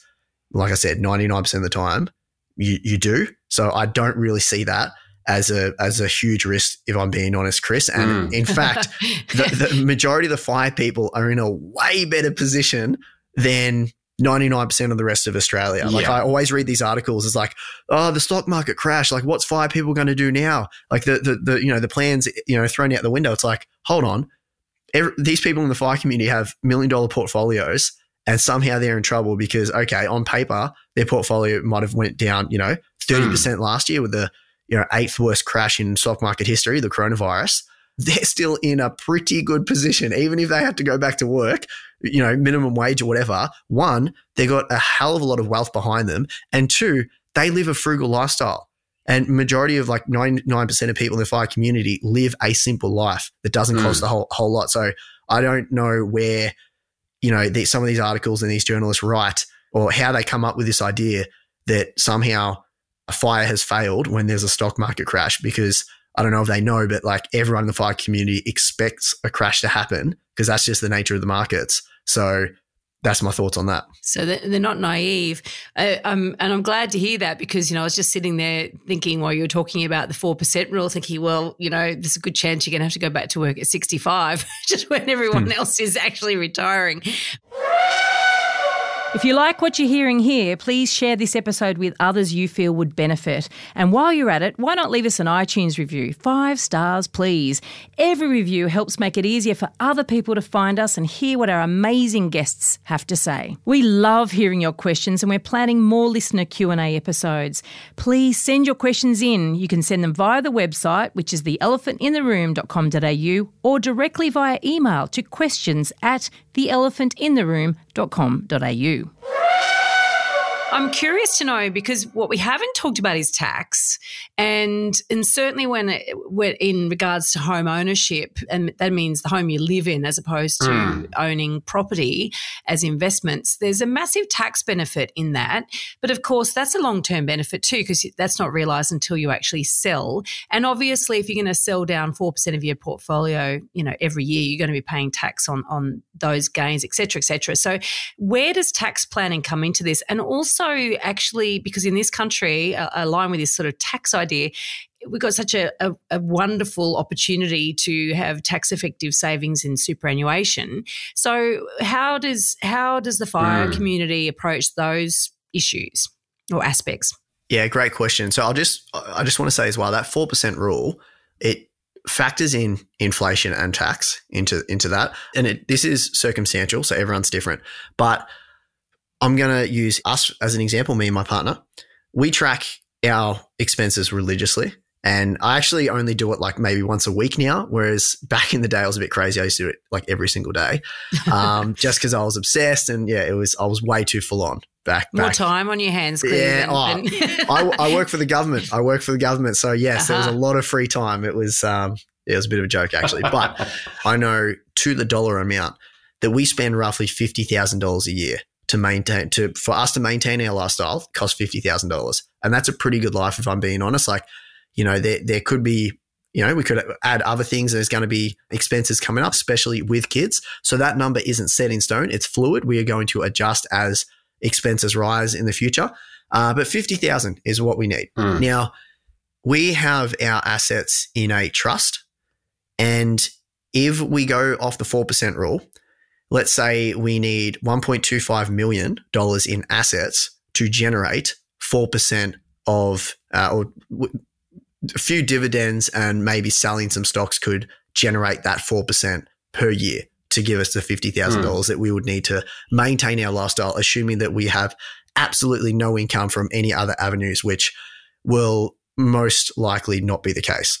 [SPEAKER 2] like I said, 99% of the time you, you do. So I don't really see that as a as a huge risk if I'm being honest, Chris. And
[SPEAKER 4] Mm.
[SPEAKER 2] in fact, (laughs) the, the majority of the fire people are in a way better position than 99% of the rest of Australia. Like I always read these articles. It's like, oh, the stock market crashed. Like, what's fire people going to do now? Like the, the, the, you know, the plans, you know, thrown out the window. It's like, hold on. Every, these people in the fire community have million dollar portfolios and somehow they're in trouble because, okay, on paper, their portfolio might have went down, you know, 30% last year with the, you know, eighth worst crash in stock market history, the coronavirus. (laughs) They're still in a pretty good position, even if they have to go back to work, you know, minimum wage or whatever. One, they got a hell of a lot of wealth behind them. And two, they live a frugal lifestyle. And majority of like 99% of people in the fire community live a simple life that doesn't
[SPEAKER 4] Mm.
[SPEAKER 2] cost a whole, whole lot. So I don't know where, you know, the, some of these articles and these journalists write or how they come up with this idea that somehow a fire has failed when there's a stock market crash because I don't know if they know, but like everyone in the fire community expects a crash to happen because that's just the nature of the markets. So that's my thoughts on that.
[SPEAKER 1] So they're they're not naive. Uh, um, and I'm glad to hear that because, you know, I was just sitting there thinking while you were talking about the 4% rule, thinking, well, you know, there's a good chance you're going to have to go back to work at 65, (laughs) just when everyone else is actually retiring. If you like what you're hearing here, please share this episode with others you feel would benefit. And while you're at it, why not leave us an iTunes review? Five stars, please. Every review helps make it easier for other people to find us and hear what our amazing guests have to say. We love hearing your questions and we're planning more listener Q&A episodes. Please send your questions in. You can send them via the website, which is theelephantintheroom.com.au, or directly via email to questions at theelephantintheroom.com.au. I'm curious to know because what we haven't talked about is tax, and and certainly when, it, when in regards to home ownership, and that means the home you live in as opposed to mm. owning property as investments. There's a massive tax benefit in that, but of course that's a long term benefit too because that's not realised until you actually sell. And obviously, if you're going to sell down four percent of your portfolio, you know every year you're going to be paying tax on on those gains, etc., etc. So where does tax planning come into this, and also also actually, because in this country, uh, aligned with this sort of tax idea, we've got such a, a, a, wonderful opportunity to have tax effective savings in superannuation. So how does how does the fire mm. community approach those issues or aspects?
[SPEAKER 2] Yeah, great question. So I'll just I just want to say as well that four percent rule it factors in inflation and tax into into that, and it, this is circumstantial, so everyone's different, but I'm going to use us as an example, me and my partner. We track our expenses religiously. And I actually only do it like maybe once a week now, whereas back in the day I was a bit crazy. I used to do it like every single day, (laughs) um, just because I was obsessed. And yeah, it was I was way too full on back.
[SPEAKER 1] More
[SPEAKER 2] back.
[SPEAKER 1] time on your hands. Yeah,
[SPEAKER 2] oh, (laughs) I, I, work for the government. I work for the government, so yes, uh-huh. there was a uh-huh. lot of free time. It was um, it was a bit of a joke actually, but (laughs) I know to the dollar amount that we spend roughly fifty thousand dollars a year to maintain to for us to maintain our lifestyle costs fifty thousand dollars, and that's a pretty good life if I'm being honest. Like, you know, there there could be you know, we could add other things. There's going to be expenses coming up, especially with kids. So that number isn't set in stone. It's fluid. We are going to adjust as expenses rise in the future. Uh, but 50,000 is what we need. Mm. Now, we have our assets in a trust. And if we go off the 4% rule, let's say we need $1.25 million in assets to generate 4% of, uh, or w- a few dividends and maybe selling some stocks could generate that 4% per year to give us the $50,000 mm. that we would need to maintain our lifestyle, assuming that we have absolutely no income from any other avenues, which will most likely not be the case.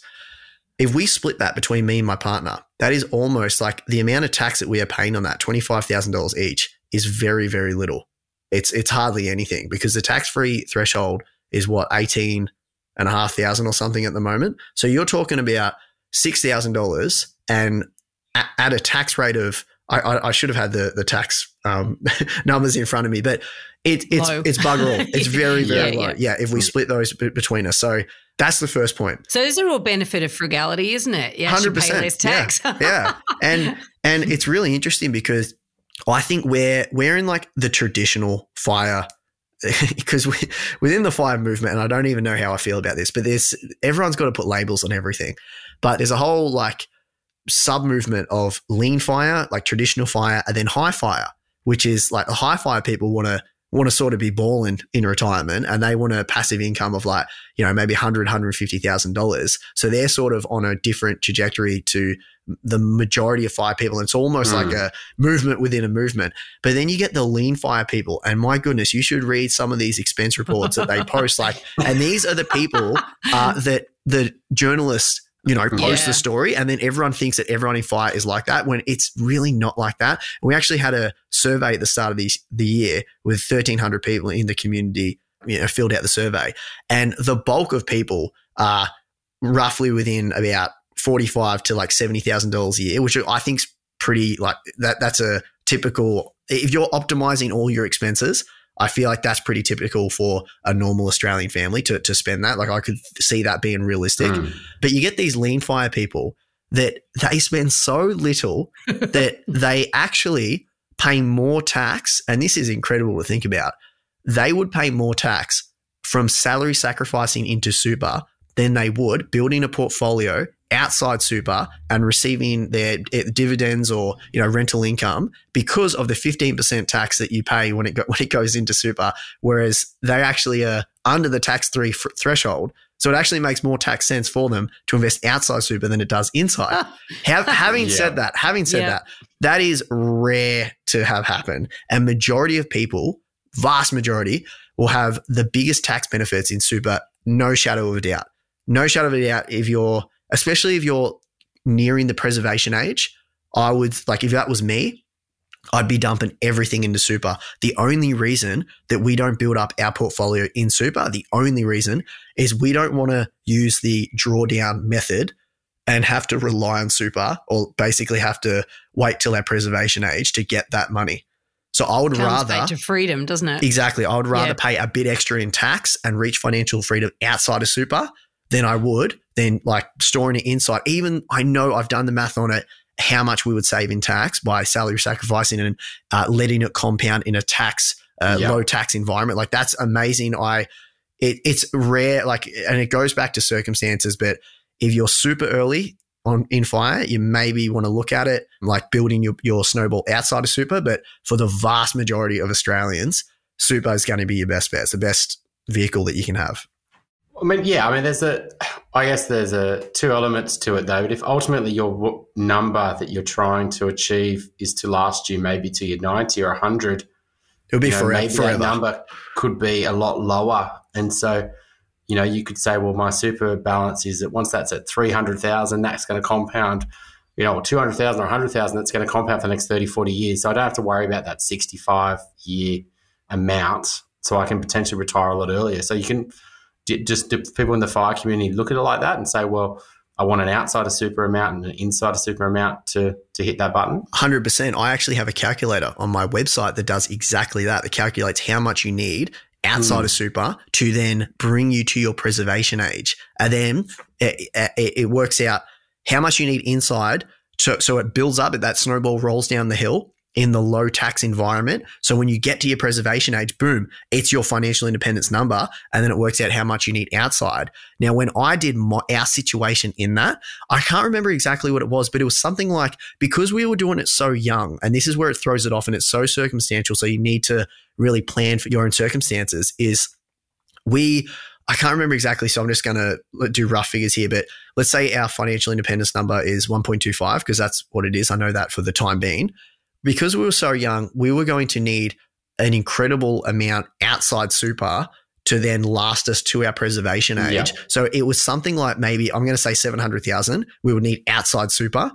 [SPEAKER 2] If we split that between me and my partner, that is almost like the amount of tax that we are paying on that, $25,000 each, is very, very little. It's, it's hardly anything because the tax free threshold is what, 18 and a half thousand or something at the moment. So you're talking about $6,000 and at a tax rate of, I, I, should have had the, the tax um, (laughs) numbers in front of me, but it, it's, low. it's bugger all. (laughs) It's very, very yeah, low. Yeah. yeah. If we split those between us. So that's the first point.
[SPEAKER 1] So there's a real benefit of frugality, isn't it?
[SPEAKER 2] Yeah, hundred percent less tax. Yeah, yeah, (laughs) and and it's really interesting because I think we're we're in like the traditional fire (laughs) because we, within the fire movement, and I don't even know how I feel about this, but there's everyone's got to put labels on everything, but there's a whole like sub movement of lean fire, like traditional fire, and then high fire, which is like the high fire people want to want to sort of be balling in retirement and they want a passive income of like, you know, maybe $100,000, $150,000. So they're sort of on a different trajectory to the majority of fire people. It's almost mm. like a movement within a movement. But then you get the lean fire people. And my goodness, you should read some of these expense reports that they post. Like, and these are the people uh, (laughs) that the journalists you know, mm-hmm. post yeah. the story, and then everyone thinks that everyone in fire is like that when it's really not like that. we actually had a survey at the start of the, the year with 1,300 people in the community, you know, filled out the survey, and the bulk of people are roughly within about 45 to like $70,000 a year, which I think's pretty like that. That's a typical, if you're optimizing all your expenses, I feel like that's pretty typical for a normal Australian family to, to spend that. Like I could see that being realistic. Mm. But you get these lean fire people that they spend so little (laughs) that they actually pay more tax. And this is incredible to think about. They would pay more tax from salary sacrificing into super than they would building a portfolio outside super and receiving their eh, dividends or you know rental income because of the 15% tax that you pay when it go, (laughs) when it goes into super whereas they actually are under the tax 3 f- threshold so it actually makes more tax sense for them to invest outside super than it does inside. (laughs) Have, having
[SPEAKER 4] Yeah.
[SPEAKER 2] said that, having said
[SPEAKER 1] Yeah.
[SPEAKER 2] that, that is rare to have happen. And majority of people, vast majority, will have the biggest tax benefits in super, no shadow of a doubt. No shadow of a doubt. If you're, especially if you're nearing the preservation age, I would like if that was me, I'd be dumping everything into super. The only reason that we don't build up our portfolio in super, the only reason is we don't want to use the drawdown method and have to rely on super or basically have to wait till our preservation age to get that money. So I would rather
[SPEAKER 1] to freedom, doesn't it?
[SPEAKER 2] Exactly. I would rather
[SPEAKER 1] Yeah.
[SPEAKER 2] pay a bit extra in tax and reach financial freedom outside of super than I would than like storing it inside. Even I know I've done the math on it, how much we would save in tax by salary sacrificing and uh, letting it compound in a tax, uh,
[SPEAKER 4] Yeah.
[SPEAKER 2] low tax environment. Like that's amazing. I, it, it's rare, like, and it goes back to circumstances, but if you're super early on in fire, you maybe want to look at it like building your, your snowball outside of super. But for the vast majority of Australians, super is going to be your best bet. It's the best vehicle that you can have.
[SPEAKER 4] I mean, yeah. I mean, there's a. I guess there's a two elements to it though. But if ultimately your number that you're trying to achieve is to last you maybe to your ninety or hundred,
[SPEAKER 2] It'll be
[SPEAKER 4] you know,
[SPEAKER 2] forever.
[SPEAKER 4] maybe
[SPEAKER 2] forever.
[SPEAKER 4] that number could be a lot lower. And so, you know, you could say, well, my super balance is that once that's at 300,000, that's going to compound, you know, 200,000 or 100,000, that's going to compound for the next 30, 40 years. So I don't have to worry about that 65 year amount. So I can potentially retire a lot earlier. So you can just people in the fire community look at it like that and say, well, I want an outside of super amount and an inside of super amount to, to hit that button.
[SPEAKER 2] 100%. I actually have a calculator on my website that does exactly that. That calculates how much you need outside
[SPEAKER 4] Mm.
[SPEAKER 2] of super to then bring you to your preservation age. And then it, it, it works out how much you need inside. So, so it builds up, that snowball rolls down the hill in the low tax environment. So when you get to your preservation age, boom, it's your financial independence number. And then it works out how much you need outside. Now, when I did my, our situation in that, I can't remember exactly what it was, but it was something like because we were doing it so young, and this is where it throws it off, and it's so circumstantial. So you need to really plan for your own circumstances. Is we, I can't remember exactly, so I'm just going to do rough figures here, but let's say our financial independence number is 1.25, because that's what it is. I know that for the time being. Because we were so young, we were going to need an incredible amount outside super to then last us to our preservation age.
[SPEAKER 4] Yeah.
[SPEAKER 2] So it was something like maybe I'm going to say 700,000 we would need outside super.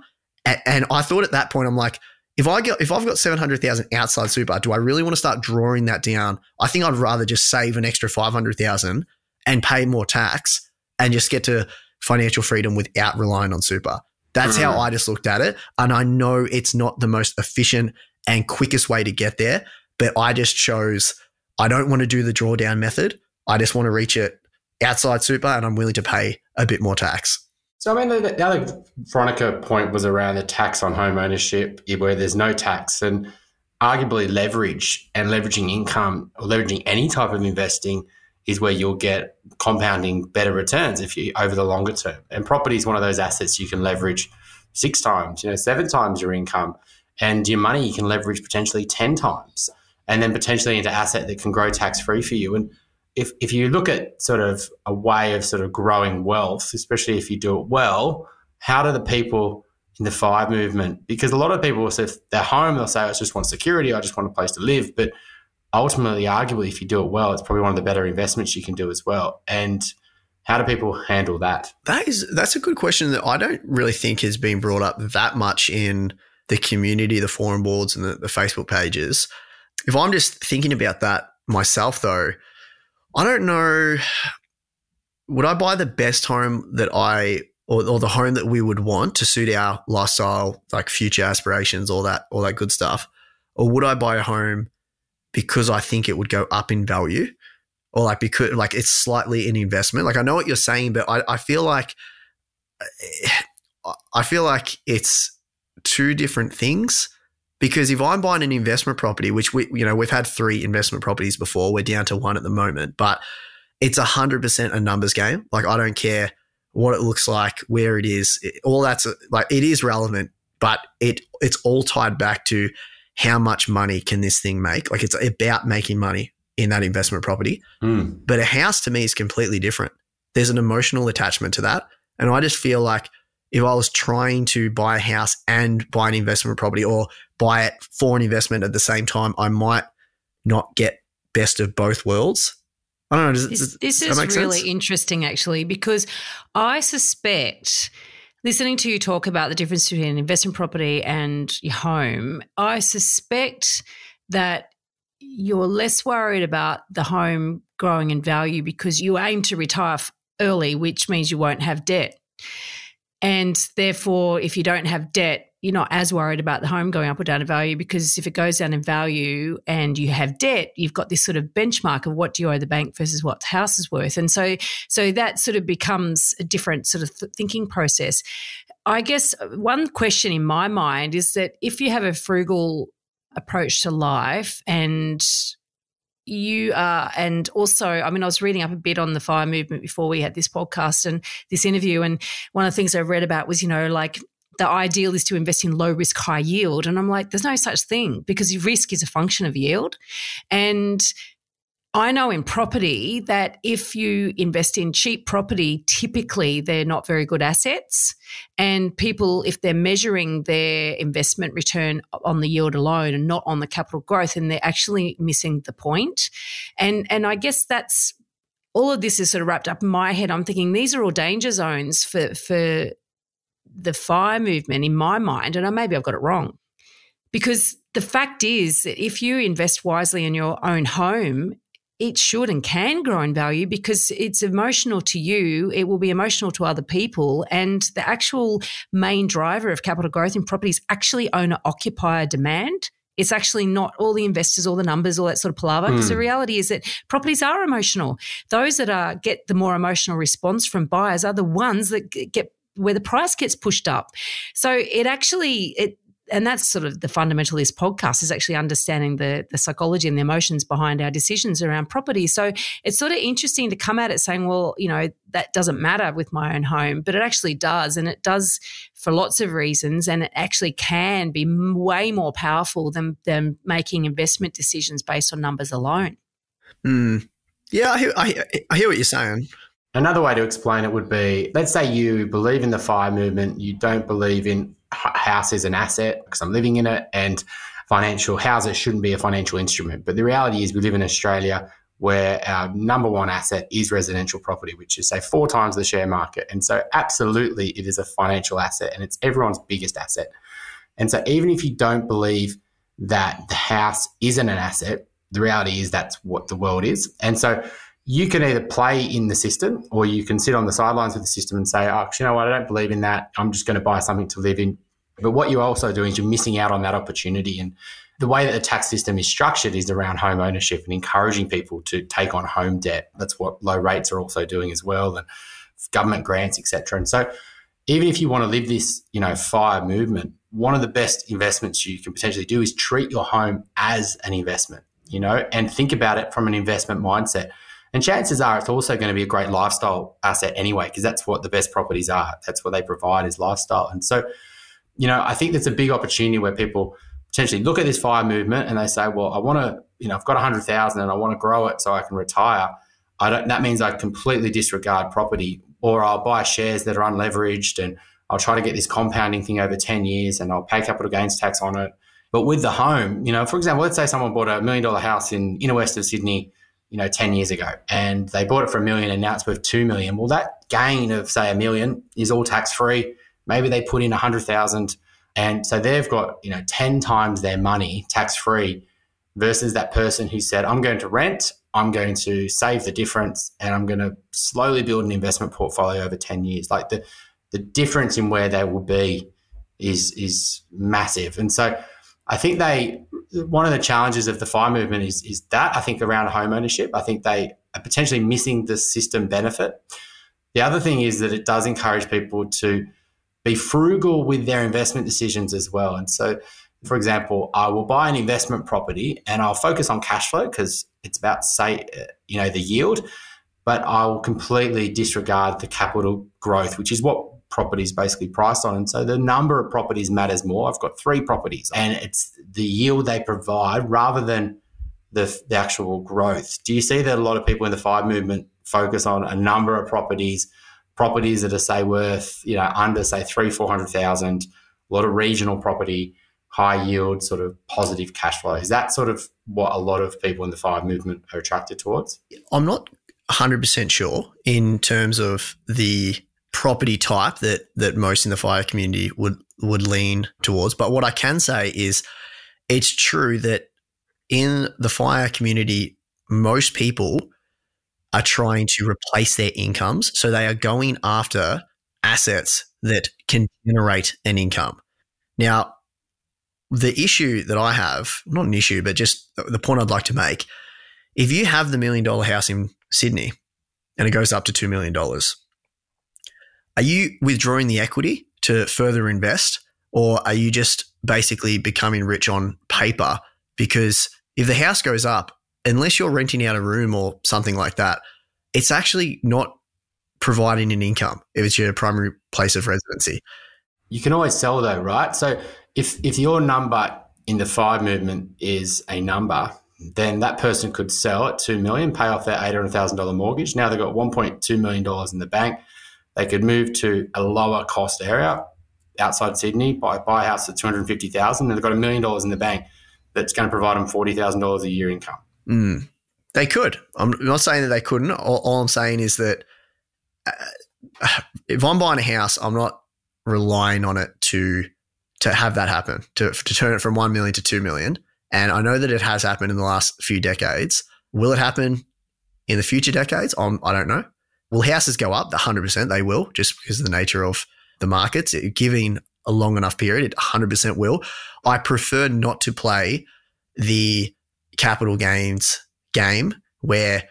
[SPEAKER 2] And I thought at that point I'm like if I get if I've got 700,000 outside super, do I really want to start drawing that down? I think I'd rather just save an extra 500,000 and pay more tax and just get to financial freedom without relying on super. That's how
[SPEAKER 4] Mhm.
[SPEAKER 2] I just looked at it. And I know it's not the most efficient and quickest way to get there, but I just chose I don't want to do the drawdown method. I just want to reach it outside super and I'm willing to pay a bit more tax.
[SPEAKER 4] So I mean, the, the other Veronica point was around the tax on home ownership, where there's no tax, and arguably leverage and leveraging income or leveraging any type of investing is where you'll get compounding better returns if you over the longer term. And property is one of those assets you can leverage six times, you know, seven times your income, and your money you can leverage potentially ten times, and then potentially into asset that can grow tax free for you. And if if you look at sort of a way of sort of growing wealth, especially if you do it well, how do the people in the fire movement? Because a lot of people, if they're home, they'll say, "I just want security. I just want a place to live." But ultimately, arguably, if you do it well, it's probably one of the better investments you can do as well. And how do people handle that?
[SPEAKER 2] That is that's a good question that I don't really think has been brought up that much in the community, the forum boards and the, the Facebook pages. If I'm just thinking about that myself though, I don't know would I buy the best home that I or, or the home that we would want to suit our lifestyle, like future aspirations, all that, all that good stuff? Or would I buy a home because I think it would go up in value? Or like because like it's slightly an investment. Like I know what you're saying, but I, I feel like I feel like it's two different things. Because if I'm buying an investment property, which we you know we've had three investment properties before, we're down to one at the moment, but it's hundred percent a numbers game. Like I don't care what it looks like, where it is, it, all that's like it is relevant, but it it's all tied back to how much money can this thing make? Like it's about making money in that investment property.
[SPEAKER 4] Mm.
[SPEAKER 2] But a house to me is completely different. There's an emotional attachment to that. And I just feel like if I was trying to buy a house and buy an investment property or buy it for an investment at the same time, I might not get best of both worlds. I don't know. Does,
[SPEAKER 1] This,
[SPEAKER 2] does,
[SPEAKER 1] this
[SPEAKER 2] does
[SPEAKER 1] is
[SPEAKER 2] that make
[SPEAKER 1] really
[SPEAKER 2] sense?
[SPEAKER 1] interesting, actually, because I suspect listening to you talk about the difference between an investment property and your home, I suspect that you're less worried about the home growing in value because you aim to retire early, which means you won't have debt. And therefore, if you don't have debt, you're not as worried about the home going up or down in value because if it goes down in value and you have debt, you've got this sort of benchmark of what do you owe the bank versus what the house is worth. And so, so that sort of becomes a different sort of th- thinking process. I guess uh, one question in my mind is that if you have a frugal approach to life and you are, and also, I mean, I was reading up a bit on the fire movement before we had this podcast and this interview. And one of the things I read about was, you know, like the ideal is to invest in low risk, high yield. And I'm like, there's no such thing because risk is a function of yield. And I know in property that if you invest in cheap property, typically they're not very good assets. And people, if they're measuring their investment return on the yield alone and not on the capital growth, then they're actually missing the point. And and I guess that's all of this is sort of wrapped up in my head. I'm thinking these are all danger zones for for the fire movement in my mind, and maybe I've got it wrong. Because the fact is that if you invest wisely in your own home, it should and can grow in value because it's emotional to you. It will be emotional to other people. And the actual main driver of capital growth in property is actually owner occupier demand. It's actually not all the investors, all the numbers, all that sort of palaver. Because the hmm. reality is that properties are emotional. Those that are get the more emotional response from buyers are the ones that get where the price gets pushed up. So it actually it and that's sort of the fundamental this podcast is actually understanding the the psychology and the emotions behind our decisions around property. So it's sort of interesting to come at it saying, well, you know, that doesn't matter with my own home, but it actually does, and it does for lots of reasons, and it actually can be way more powerful than than making investment decisions based on numbers alone.
[SPEAKER 2] Mm. Yeah, I hear, I, hear, I hear what you're saying.
[SPEAKER 4] Another way to explain it would be let's say you believe in the fire movement, you don't believe in house as an asset because I'm living in it, and financial houses shouldn't be a financial instrument. But the reality is, we live in Australia where our number one asset is residential property, which is, say, four times the share market. And so, absolutely, it is a financial asset and it's everyone's biggest asset. And so, even if you don't believe that the house isn't an asset, the reality is that's what the world is. And so, you can either play in the system or you can sit on the sidelines of the system and say, oh, you know what, I don't believe in that. I'm just going to buy something to live in. But what you're also doing is you're missing out on that opportunity. And the way that the tax system is structured is around home ownership and encouraging people to take on home debt. That's what low rates are also doing as well, and government grants, etc. And so, even if you want to live this, you know, fire movement, one of the best investments you can potentially do is treat your home as an investment, you know, and think about it from an investment mindset. And chances are it's also going to be a great lifestyle asset anyway, because that's what the best properties are. That's what they provide is lifestyle. And so, you know, I think there's a big opportunity where people potentially look at this fire movement and they say, well, I want to, you know, I've got a hundred thousand and I want to grow it so I can retire. I don't, that means I completely disregard property or I'll buy shares that are unleveraged and I'll try to get this compounding thing over 10 years and I'll pay capital gains tax on it. But with the home, you know, for example, let's say someone bought a million dollar house in inner west of Sydney, you know, 10 years ago and they bought it for a million and now it's worth 2 million. Well, that gain of say a million is all tax free. Maybe they put in a hundred thousand and so they've got, you know, 10 times their money tax free versus that person who said, I'm going to rent, I'm going to save the difference, and I'm going to slowly build an investment portfolio over 10 years. Like the, the difference in where they will be is, is massive. And so I think they, one of the challenges of the fire movement is, is that I think around home ownership, I think they are potentially missing the system benefit. The other thing is that it does encourage people to be frugal with their investment decisions as well. And so, for example, I will buy an investment property and I'll focus on cash flow because it's about say, you know, the yield. but I'll completely disregard the capital growth, which is what properties basically priced on. And so the number of properties matters more. I've got three properties and it's the yield they provide rather than the, the actual growth. Do you see that a lot of people in the fire movement focus on a number of properties, properties that are say worth, you know, under say three, 400,000, a lot of regional property, high yield, sort of positive cash flow. Is that sort of what a lot of people in the fire movement are attracted towards?
[SPEAKER 2] I'm not 100% sure in terms of the property type that that most in the fire community would would lean towards. But what I can say is it's true that in the fire community, most people are trying to replace their incomes. So they are going after assets that can generate an income. Now, the issue that I have, not an issue, but just the point I'd like to make if you have the million dollar house in Sydney and it goes up to $2 million, are you withdrawing the equity to further invest, or are you just basically becoming rich on paper? Because if the house goes up, unless you're renting out a room or something like that, it's actually not providing an income if it's your primary place of residency.
[SPEAKER 4] You can always sell though, right? So if if your number in the fire movement is a number, then that person could sell at two million, pay off their eight hundred thousand dollar mortgage. Now they've got one point two million dollars in the bank. They could move to a lower cost area outside Sydney, buy, buy a house at 250,000 and they've got a million dollars in the bank that's going to provide them $40,000 a year income.
[SPEAKER 2] Mm. They could. I'm not saying that they couldn't. All, all I'm saying is that uh, if I'm buying a house, I'm not relying on it to to have that happen, to, to turn it from 1 million to 2 million. And I know that it has happened in the last few decades. Will it happen in the future decades? I'm, I don't know. Will houses go up? 100% they will, just because of the nature of the markets. Giving a long enough period, it 100% will. I prefer not to play the capital gains game where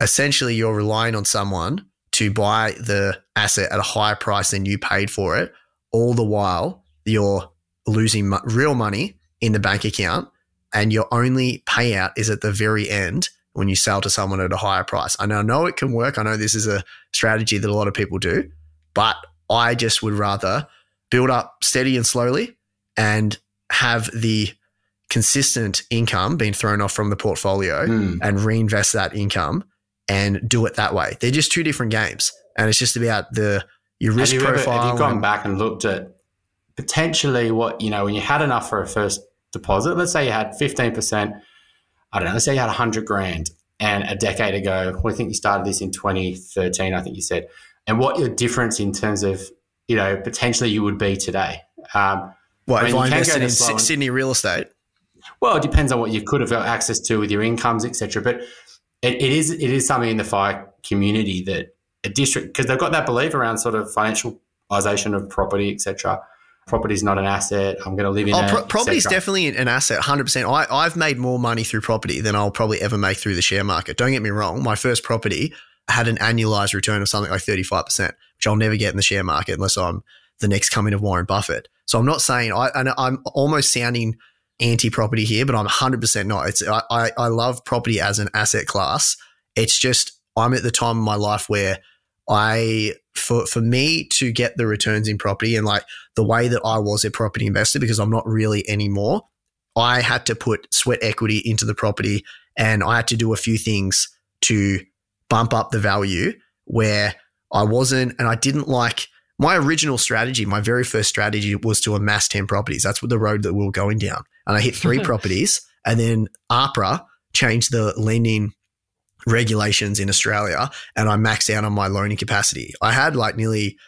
[SPEAKER 2] essentially you're relying on someone to buy the asset at a higher price than you paid for it, all the while you're losing real money in the bank account and your only payout is at the very end when you sell to someone at a higher price. I know, I know it can work. I know this is a strategy that a lot of people do, but I just would rather build up steady and slowly and have the consistent income being thrown off from the portfolio mm. and reinvest that income and do it that way. They're just two different games. And it's just about the your risk
[SPEAKER 4] have
[SPEAKER 2] you profile.
[SPEAKER 4] Ever, have you gone and, back and looked at potentially what, you know, when you had enough for a first deposit, let's say you had 15%, I don't know, let's say you had 100 grand and a decade ago, well, I think you started this in 2013, I think you said, and what your difference in terms of, you know, potentially you would be today. Um,
[SPEAKER 2] what, I mean, if I invested in Sydney real estate?
[SPEAKER 4] Well, it depends on what you could have got access to with your incomes, etc. But it, it is it is something in the fire community that a district because they've got that belief around sort of financialization of property, etc property is not an asset. I'm going to live in. Oh, pro-
[SPEAKER 2] property is definitely an asset, hundred percent. I I've made more money through property than I'll probably ever make through the share market. Don't get me wrong. My first property had an annualized return of something like thirty five percent, which I'll never get in the share market unless I'm the next coming of Warren Buffett. So I'm not saying I and I'm almost sounding anti property here, but I'm hundred percent not. It's I, I I love property as an asset class. It's just I'm at the time of my life where I for for me to get the returns in property and like the way that I was a property investor because I'm not really anymore. I had to put sweat equity into the property and I had to do a few things to bump up the value where I wasn't and I didn't like my original strategy, my very first strategy was to amass 10 properties. That's what the road that we were going down. And I hit three (laughs) properties and then APRA changed the lending regulations in Australia and I maxed out on my loaning capacity. I had like nearly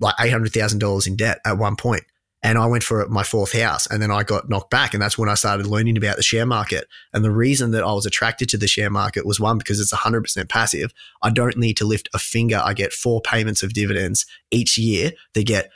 [SPEAKER 2] like $800,000 in debt at one point and I went for my fourth house and then I got knocked back and that's when I started learning about the share market. And the reason that I was attracted to the share market was one because it's 100% passive. I don't need to lift a finger. I get four payments of dividends each year. They get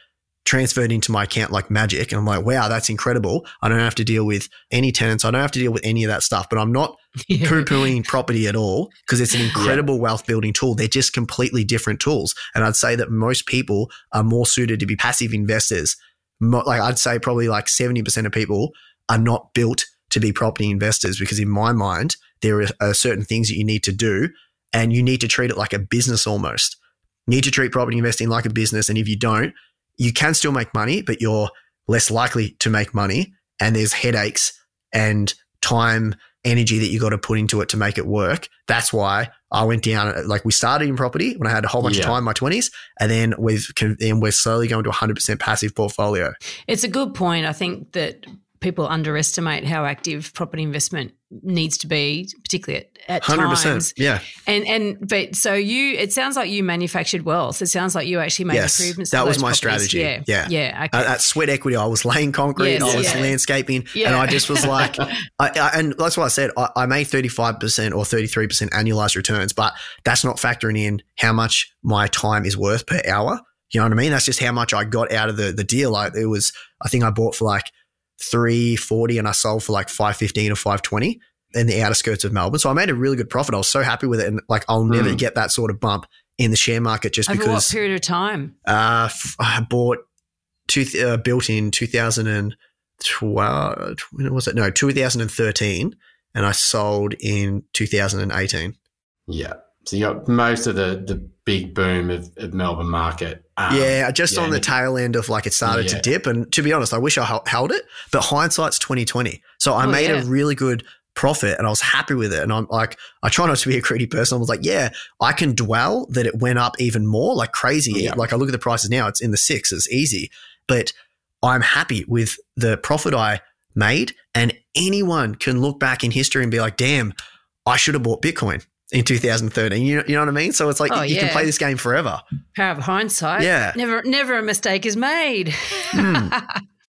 [SPEAKER 2] transferred into my account like magic. And I'm like, wow, that's incredible. I don't have to deal with any tenants. I don't have to deal with any of that stuff, but I'm not. (laughs) poo pooing property at all because it's an incredible yeah. wealth building tool. They're just completely different tools. And I'd say that most people are more suited to be passive investors. Like I'd say probably like 70% of people are not built to be property investors because in my mind, there are certain things that you need to do and you need to treat it like a business almost. You need to treat property investing like a business. And if you don't, you can still make money, but you're less likely to make money. And there's headaches and time, energy that you got to put into it to make it work. That's why I went down, like we started in property when I had a whole bunch
[SPEAKER 4] Yeah.
[SPEAKER 2] of time in my 20s. And then we've, and we're slowly going to a 100% passive portfolio.
[SPEAKER 1] It's a good point. I think that people underestimate how active property investment needs to be, particularly at, at
[SPEAKER 2] 100%.
[SPEAKER 1] times.
[SPEAKER 2] Yeah.
[SPEAKER 1] And and but so you, it sounds like you manufactured wealth. It sounds like you actually made
[SPEAKER 2] Yes,
[SPEAKER 1] improvements.
[SPEAKER 2] that was my
[SPEAKER 1] properties.
[SPEAKER 2] strategy.
[SPEAKER 1] Yeah,
[SPEAKER 2] Yeah.
[SPEAKER 1] yeah. Okay.
[SPEAKER 2] Uh, at sweat equity, I was laying concrete,
[SPEAKER 1] Yes,
[SPEAKER 2] I was
[SPEAKER 1] yeah.
[SPEAKER 2] landscaping, and I just was like, (laughs) I, I, and that's what I said. I, I made 35% or 33% annualized returns, but that's not factoring in how much my time is worth per hour. You know what I mean? That's just how much I got out of the, the deal. Like it was, I think I bought for like 340 and I sold for like 515 or 520 in the outer skirts of Melbourne. So I made a really good profit. I was so happy with it. And like, I'll never
[SPEAKER 4] Mm.
[SPEAKER 2] get that sort of bump in the share market just
[SPEAKER 1] Over what
[SPEAKER 2] because
[SPEAKER 1] period of time?
[SPEAKER 2] uh, f- I bought two uh, built in 2012. When was it? No, 2013, and I sold in 2018.
[SPEAKER 4] Yeah. So you got most of the the big boom of, of Melbourne market. Um,
[SPEAKER 2] yeah, just
[SPEAKER 4] yeah,
[SPEAKER 2] on the
[SPEAKER 4] and-
[SPEAKER 2] tail end of like it started to dip. And to be honest, I wish I held it, but hindsight's 2020. So I
[SPEAKER 1] Oh,
[SPEAKER 2] made
[SPEAKER 1] yeah.
[SPEAKER 2] a really good profit and I was happy with it. And I'm like, I try not to be a greedy person. I was like, yeah, I can dwell that it went up even more like crazy.
[SPEAKER 4] Yeah.
[SPEAKER 2] Like I look at the prices now, it's in the sixes, easy. But I'm happy with the profit I made. And anyone can look back in history and be like, damn, I should have bought Bitcoin in 2013. You know, you know what I mean? So it's like
[SPEAKER 1] Oh,
[SPEAKER 2] you can
[SPEAKER 1] yeah.
[SPEAKER 2] play this game forever.
[SPEAKER 1] Power of hindsight.
[SPEAKER 2] Yeah.
[SPEAKER 1] Never, never a mistake is made.
[SPEAKER 2] Hmm. (laughs)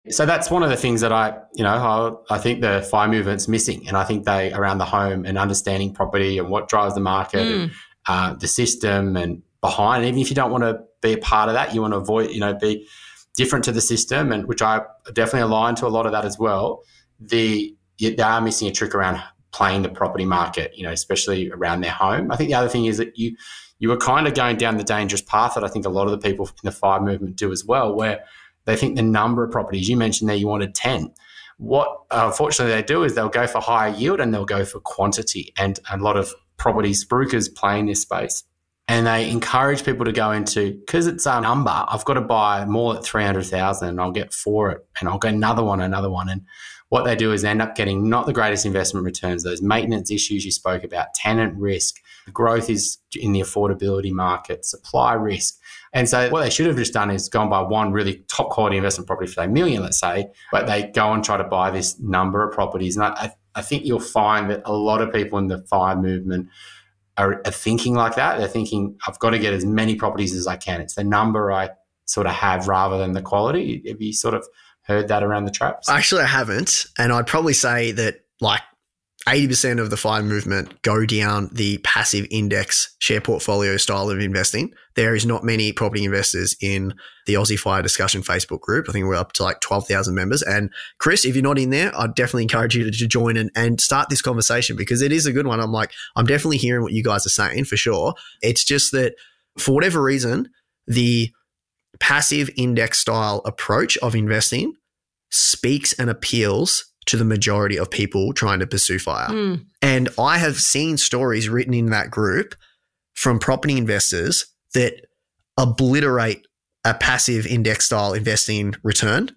[SPEAKER 4] So that's one of the things that I, you know, I, I think the fire movement's missing, and I think they around the home and understanding property and what drives the market, and,
[SPEAKER 1] Mm.
[SPEAKER 4] uh, the system, and behind. Even if you don't want to be a part of that, you want to avoid, you know, be different to the system, and which I definitely align to a lot of that as well. The they are missing a trick around playing the property market, you know, especially around their home. I think the other thing is that you you were kind of going down the dangerous path that I think a lot of the people in the fire movement do as well, where they think the number of properties you mentioned there, you wanted 10. What uh, unfortunately they do is they'll go for higher yield and they'll go for quantity. And a lot of property spruikers play in this space. And they encourage people to go into because it's a number. I've got to buy more at three hundred thousand, and I'll get it, and I'll get another one, another one. And what they do is they end up getting not the greatest investment returns. Those maintenance issues you spoke about, tenant risk, growth is in the affordability market, supply risk. And so what they should have just done is gone by one really top quality investment property for a million, let's say, but they go and try to buy this number of properties. And I, I, think you'll find that a lot of people in the fire movement are, are thinking like that. They're thinking, I've got to get as many properties as I can. It's the number I sort of have rather than the quality. Have you sort of heard that around the traps?
[SPEAKER 2] Actually, I haven't. And I'd probably say that like 80% of the fire movement go down the passive index share portfolio style of investing. There is not many property investors in the Aussie Fire Discussion Facebook group. I think we're up to like 12,000 members. And Chris, if you're not in there, I'd definitely encourage you to, to join and, and start this conversation because it is a good one. I'm like, I'm definitely hearing what you guys are saying for sure. It's just that for whatever reason, the passive index style approach of investing speaks and appeals to the majority of people trying to pursue fire.
[SPEAKER 1] Mm.
[SPEAKER 2] And I have seen stories written in that group from property investors that obliterate a passive index style investing return.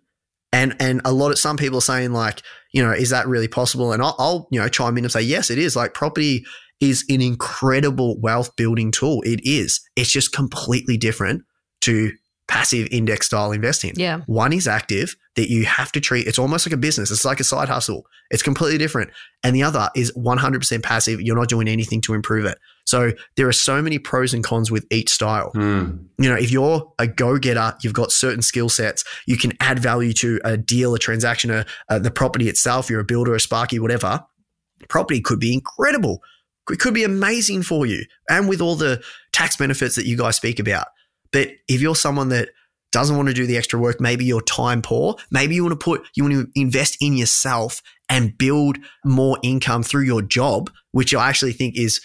[SPEAKER 2] And and a lot of some people are saying like, you know, is that really possible? And I'll, I'll you know chime in and say yes, it is. Like property is an incredible wealth building tool. It is. It's just completely different to passive index style investing.
[SPEAKER 1] Yeah.
[SPEAKER 2] One is active that you have to treat, it's almost like a business. It's like a side hustle. It's completely different. And the other is 100% passive. You're not doing anything to improve it. So there are so many pros and cons with each style.
[SPEAKER 4] Hmm.
[SPEAKER 2] You know, if you're a go getter, you've got certain skill sets, you can add value to a deal, a transaction, a, uh, the property itself. You're a builder, a sparky, whatever. Property could be incredible. It could be amazing for you and with all the tax benefits that you guys speak about. But if you're someone that doesn't want to do the extra work, maybe you're time poor, maybe you want to put, you want to invest in yourself and build more income through your job, which I actually think is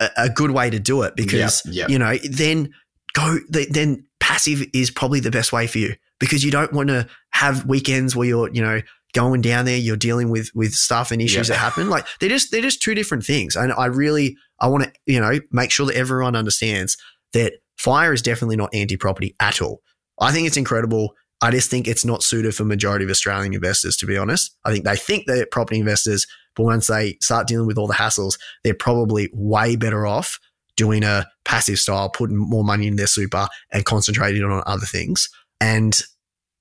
[SPEAKER 2] a, a good way to do it because,
[SPEAKER 4] Yep, yep.
[SPEAKER 2] you know, then go, then passive is probably the best way for you because you don't want to have weekends where you're, you know, going down there, you're dealing with, with stuff and issues that happen. Like they're just, they're just two different things. And I really, I want to, you know, make sure that everyone understands that fire is definitely not anti-property at all. I think it's incredible. I just think it's not suited for majority of Australian investors, to be honest. I think they think they're property investors, but once they start dealing with all the hassles, they're probably way better off doing a passive style, putting more money in their super and concentrating on other things. And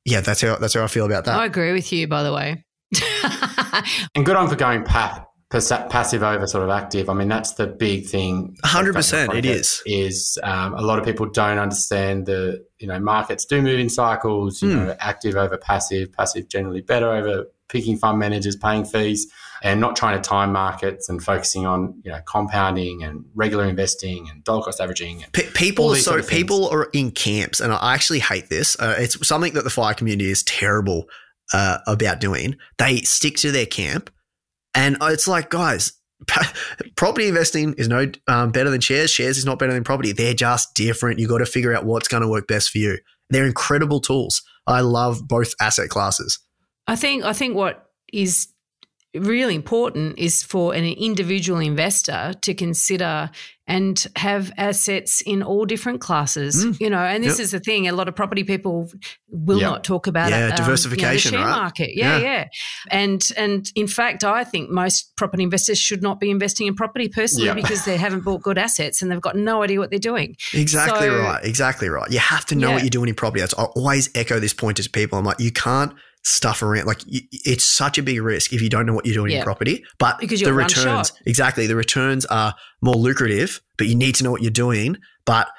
[SPEAKER 2] yeah, that's how that's how I feel about that.
[SPEAKER 1] I agree with you, by the way. (laughs)
[SPEAKER 4] and good on for going pa- passive over sort of active. I mean, that's the big thing.
[SPEAKER 2] Hundred percent, it is.
[SPEAKER 4] Is um, a lot of people don't understand the you know markets do move in cycles. You mm. know, active over passive, passive generally better over picking fund managers, paying fees, and not trying to time markets and focusing on you know compounding and regular investing and dollar cost averaging.
[SPEAKER 2] P- people are so sort of people are in camps, and I actually hate this. Uh, it's something that the fire community is terrible uh, about doing. They stick to their camp and it's like, guys, (laughs) property investing is no um, better than shares. Shares is not better than property. They're just different. You got to figure out what's going to work best for you. They're incredible tools. I love both asset classes.
[SPEAKER 1] I think I think what is really important is for an individual investor to consider and have assets in all different classes. Mm. You know, and this yep. is the thing: a lot of property people will yep. not talk about
[SPEAKER 2] yeah, it. Um, diversification,
[SPEAKER 1] you know,
[SPEAKER 2] right?
[SPEAKER 1] Market, yeah, yeah, yeah, and and in fact, I think most property investors should not be investing in property personally yep. because they haven't bought good assets and they've got no idea what they're doing.
[SPEAKER 2] Exactly so, right. Exactly right. You have to know yeah. what you're doing in property. That's I always echo this point to people. I'm like, you can't stuff around. Like it's such a big risk if you don't know what you're doing yeah. in property. But
[SPEAKER 1] because
[SPEAKER 2] the returns, exactly, the returns are more lucrative. But you need to know what you're doing. But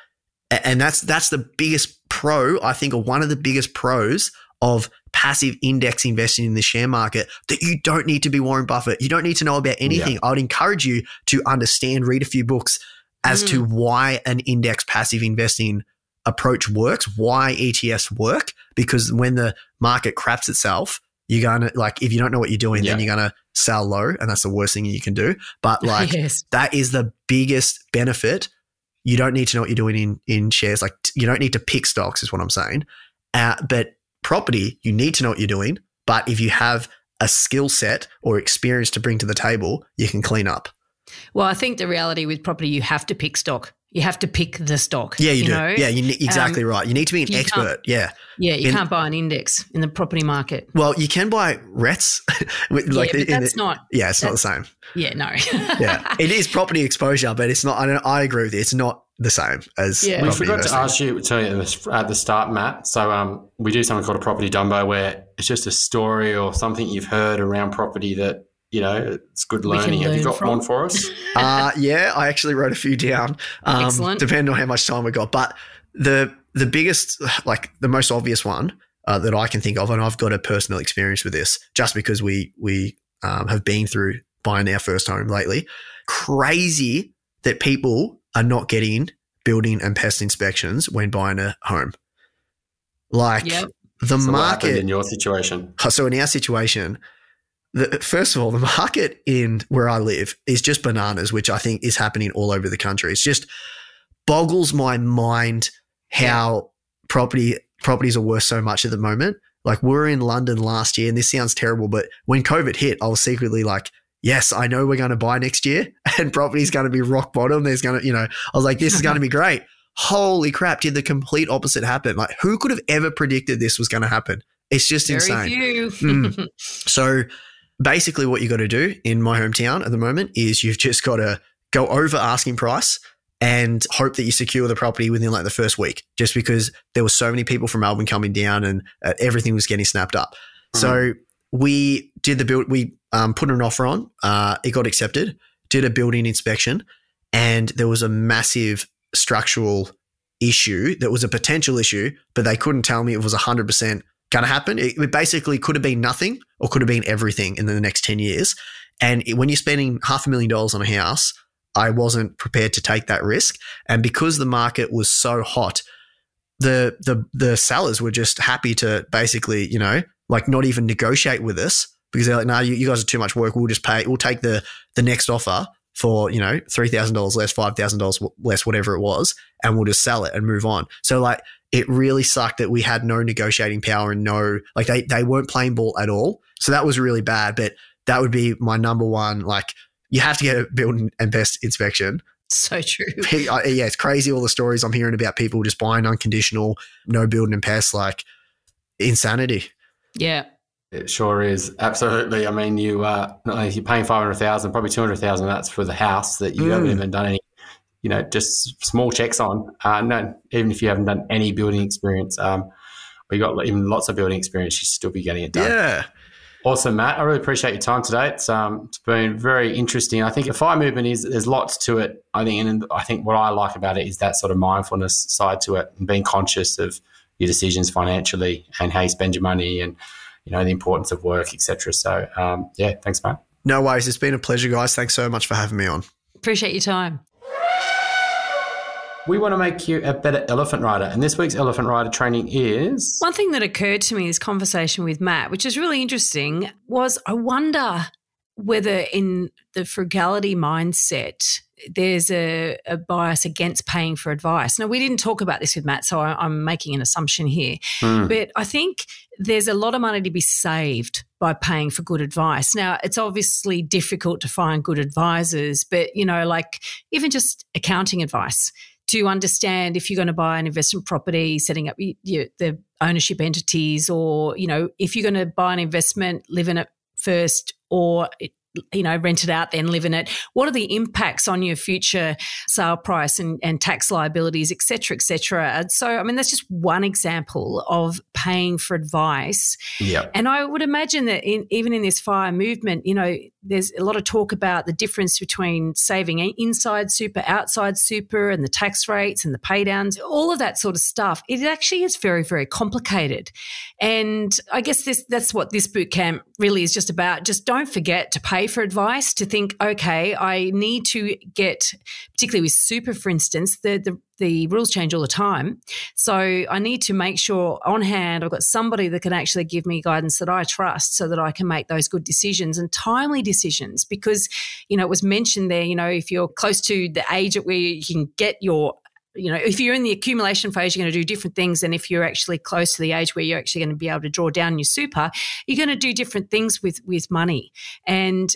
[SPEAKER 2] and that's that's the biggest pro I think, or one of the biggest pros of passive index investing in the share market that you don't need to be Warren Buffett. You don't need to know about anything. Yeah. I would encourage you to understand, read a few books as mm. to why an index passive investing approach works, why ETFs work, because when the market craps itself, you're going to like, if you don't know what you're doing, yeah. then you're going to sell low. And that's the worst thing you can do. But (laughs) like, yes. that is the biggest benefit. You don't need to know what you're doing in, in shares. Like, you don't need to pick stocks, is what I'm saying. Uh, but property, you need to know what you're doing. But if you have a skill set or experience to bring to the table, you can clean up.
[SPEAKER 1] Well, I think the reality with property, you have to pick stock you have to pick the stock.
[SPEAKER 2] Yeah, you,
[SPEAKER 1] you
[SPEAKER 2] do.
[SPEAKER 1] Know?
[SPEAKER 2] Yeah, you, exactly um, right. You need to be an expert. Yeah.
[SPEAKER 1] Yeah, you in, can't buy an index in the property market.
[SPEAKER 2] Well, you can buy REITs. (laughs)
[SPEAKER 1] like yeah, that's the, not.
[SPEAKER 2] Yeah, it's not the same.
[SPEAKER 1] Yeah, no. (laughs)
[SPEAKER 2] yeah, it is property exposure, but it's not. I, I agree with you. It's not the same as.
[SPEAKER 4] Yeah. We forgot investing. to ask you to at the start, Matt. So um, we do something called a property dumbo, where it's just a story or something you've heard around property that you know, it's good learning. Have you got from. one for us? (laughs)
[SPEAKER 2] uh, yeah, I actually wrote a few down. Um, Excellent. Depending on how much time we got, but the the biggest, like the most obvious one uh, that I can think of, and I've got a personal experience with this, just because we we um, have been through buying our first home lately. Crazy that people are not getting building and pest inspections when buying a home. Like yep. the so market
[SPEAKER 4] in your situation.
[SPEAKER 2] So in our situation the, first of all, the market in where I live is just bananas, which I think is happening all over the country. It's just boggles my mind how property properties are worth so much at the moment. Like we are in London last year, and this sounds terrible, but when COVID hit, I was secretly like, yes, I know we're going to buy next year (laughs) and property's going to be rock bottom. There's going to, you know, I was like, this is going to be great. Holy crap, did the complete opposite happen? Like, who could have ever predicted this was going to happen? It's just
[SPEAKER 1] Very
[SPEAKER 2] insane. mm. (laughs) So, basically what you got to do in my hometown at the moment is you've (laughs) just got to go over asking price and hope that you secure the property within like the first week just because there were so many people from Melbourne coming down and uh, everything was getting snapped up. Mm-hmm. So we did the build, we um, put an offer on, uh, it got accepted, did a building inspection, and there was a massive structural issue that was a potential issue, but they couldn't tell me it was 100% going to happen. It, it, basically could have been nothing or could have been everything in the next 10 years. And when you're spending half a million dollars on a house, I wasn't prepared to take that risk. And because the market was so hot, the the the sellers were just happy to basically, you know, like not even negotiate with us because they're like, no, nah, you, you guys are too much work. We'll just pay. We'll take the the next offer for you know three thousand dollars less, five thousand dollars less, whatever it was, and we'll just sell it and move on. So like it really sucked that we had no negotiating power and no like they they weren't playing ball at all. So that was really bad. But that would be my number one like You have to get a build and pest inspection.
[SPEAKER 1] So true.
[SPEAKER 2] Yeah, it's crazy all the stories I'm hearing about people just buying unconditional, no building and pest, like insanity.
[SPEAKER 1] Yeah.
[SPEAKER 4] It sure is. Absolutely. I mean, you uh, not only you're paying 500,000, probably 200,000 that's for the house that you mm. haven't even done any, you know, just small checks on. Uh, no, even if you haven't done any building experience, um, or you got even lots of building experience, you still be getting it done.
[SPEAKER 2] Yeah.
[SPEAKER 4] Awesome, Matt. I really appreciate your time today. It's um, it's been very interesting. I think a fire movement is there's lots to it. I think, and I think what I like about it is that sort of mindfulness side to it, and being conscious of your decisions financially and how you spend your money, and you know the importance of work, etc. So, um, yeah, thanks, Matt.
[SPEAKER 2] No worries. It's been a pleasure, guys. Thanks so much for having me on.
[SPEAKER 1] Appreciate your time.
[SPEAKER 4] We want to make you a better elephant rider. And this week's elephant rider training is.
[SPEAKER 1] One thing that occurred to me, in this conversation with Matt, which is really interesting, was I wonder whether in the frugality mindset, there's a, a, bias against paying for advice. Now, we didn't talk about this with Matt, so I, am making an assumption here. Mm. But I think there's a lot of money to be saved by paying for good advice. Now, it's obviously difficult to find good advisors, but, you know, like even just accounting advice to understand if you're going to buy an investment property, setting up the ownership entities, or you know if you're going to buy an investment, live in it first, or you know, rent it out, then live in it. What are the impacts on your future sale price and, and tax liabilities, et cetera, et cetera? And so, I mean, that's just one example of paying for advice.
[SPEAKER 4] Yeah.
[SPEAKER 1] And I would imagine that in, even in this fire movement, you know, there's a lot of talk about the difference between saving inside super, outside super, and the tax rates and the pay downs, all of that sort of stuff. It actually is very, very complicated. And I guess this that's what this boot camp really is just about. Just don't forget to pay for advice, to think, okay, I need to get, particularly with super, for instance, the, the the rules change all the time. So I need to make sure on hand I've got somebody that can actually give me guidance that I trust so that I can make those good decisions and timely decisions. Because, you know, it was mentioned there, you know, if you're close to the age at where you can get your you know, if you're in the accumulation phase, you're going to do different things than if you're actually close to the age where you're actually going to be able to draw down your super. You're going to do different things with with money, and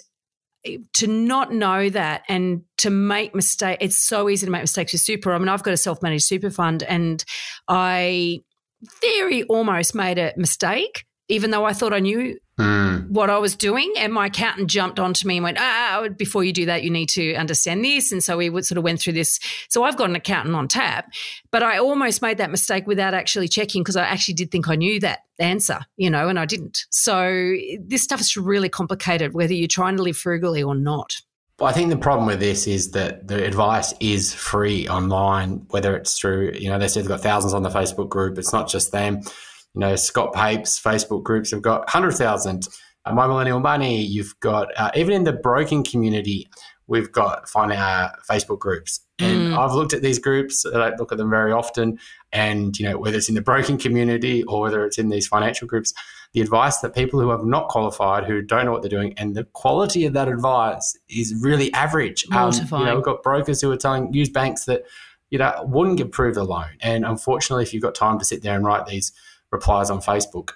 [SPEAKER 1] eh, to not know that and to make mistake it's so easy to make mistakes with super i mean i've got a self-managed super fund and i very almost made a mistake even though i thought i knew mm. what I was doing. And my accountant jumped onto me and went, ah, before you do that, you need to understand this. And so we would sort of went through this. So I've got an accountant on tap, but I almost made that mistake without actually checking because I actually did think I knew that answer, you know, and I didn't. So this stuff is really complicated, whether you're trying to live frugally or not.
[SPEAKER 4] Well, I think the problem with this is that the advice is free online, whether it's through, you know, they said they've got thousands on the Facebook group. It's not just them. You know, Scott Pape's Facebook groups have got 100,000. Uh, My Millennial Money, you've got, uh, even in the broking community, we've got find uh, Facebook groups. And mm. I've looked at these groups, I don't look at them very often. And, you know, whether it's in the broking community or whether it's in these financial groups, the advice that people who have not qualified, who don't know what they're doing, and the quality of that advice is really average. Um, you know, we've got brokers who are telling, use banks that, you know, wouldn't approve the loan. And unfortunately, if you've got time to sit there and write these replies on Facebook.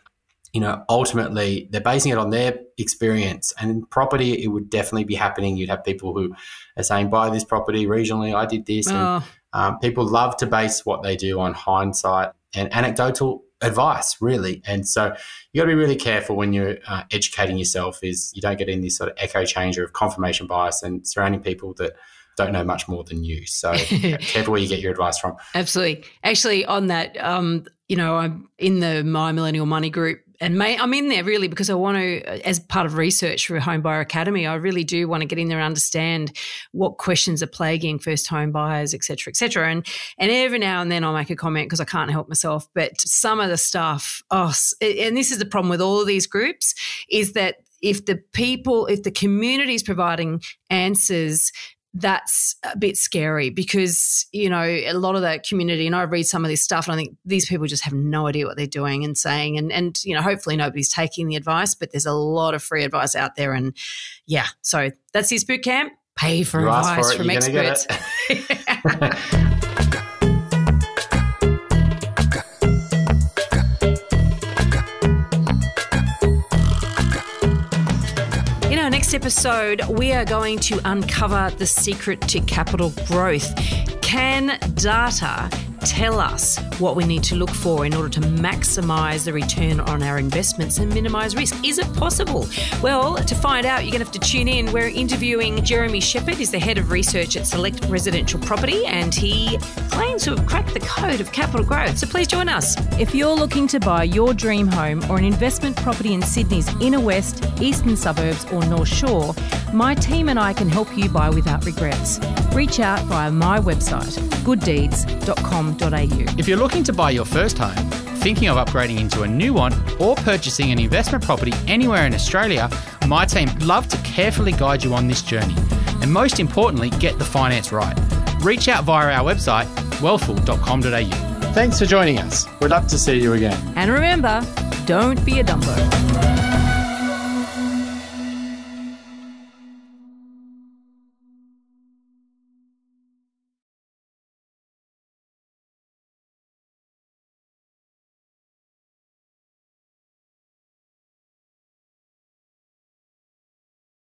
[SPEAKER 4] You know, ultimately, they're basing it on their experience. And in property, it would definitely be happening. You'd have people who are saying, buy this property regionally, I did this. Oh. And um, people love to base what they do on hindsight and anecdotal advice, really. And so you got to be really careful when you're uh, educating yourself. Is you don't get in this sort of echo chamber of confirmation bias and surrounding people that don't know much more than you. So (laughs) careful where you get your advice from.
[SPEAKER 1] Absolutely. Actually, on that, um, you know, I'm in the My Millennial Money group and may, I'm in there really because I want to, as part of research for Home Buyer Academy, I really do want to get in there and understand what questions are plaguing first home buyers, et cetera, et cetera. And, and every now and then I'll make a comment because I can't help myself. But some of the stuff, oh, and this is the problem with all of these groups, is that if the people, if the community is providing answers that's a bit scary because you know a lot of the community and i read some of this stuff and i think these people just have no idea what they're doing and saying and and you know hopefully nobody's taking the advice but there's a lot of free advice out there and yeah. So that's this boot camp. Pay for
[SPEAKER 4] you
[SPEAKER 1] advice
[SPEAKER 4] for
[SPEAKER 1] from experts (laughs) (laughs) (laughs) episode, we are going to uncover the secret to capital growth. Can data tell us what we need to look for in order to maximize the return on our investments and minimize risk. Is it possible? Well, to find out, you're going to have to tune in. We're interviewing Jeremy Shepherd, he's the head of research at Select Residential Property, and he claims to have cracked the code of capital growth. So please join us. If you're looking to buy your dream home or an investment property in Sydney's inner west, eastern suburbs, or North Shore, my team and I can help you buy without regrets. Reach out via my website, gooddeeds.com.au.
[SPEAKER 3] If you're looking to buy your first home, thinking of upgrading into a new one, or purchasing an investment property anywhere in Australia, my team love to carefully guide you on this journey. And most importantly, get the finance right. Reach out via our website, wealthful.com.au.
[SPEAKER 4] Thanks for joining us. We'd love to see you again.
[SPEAKER 1] And remember, don't be a dumbo.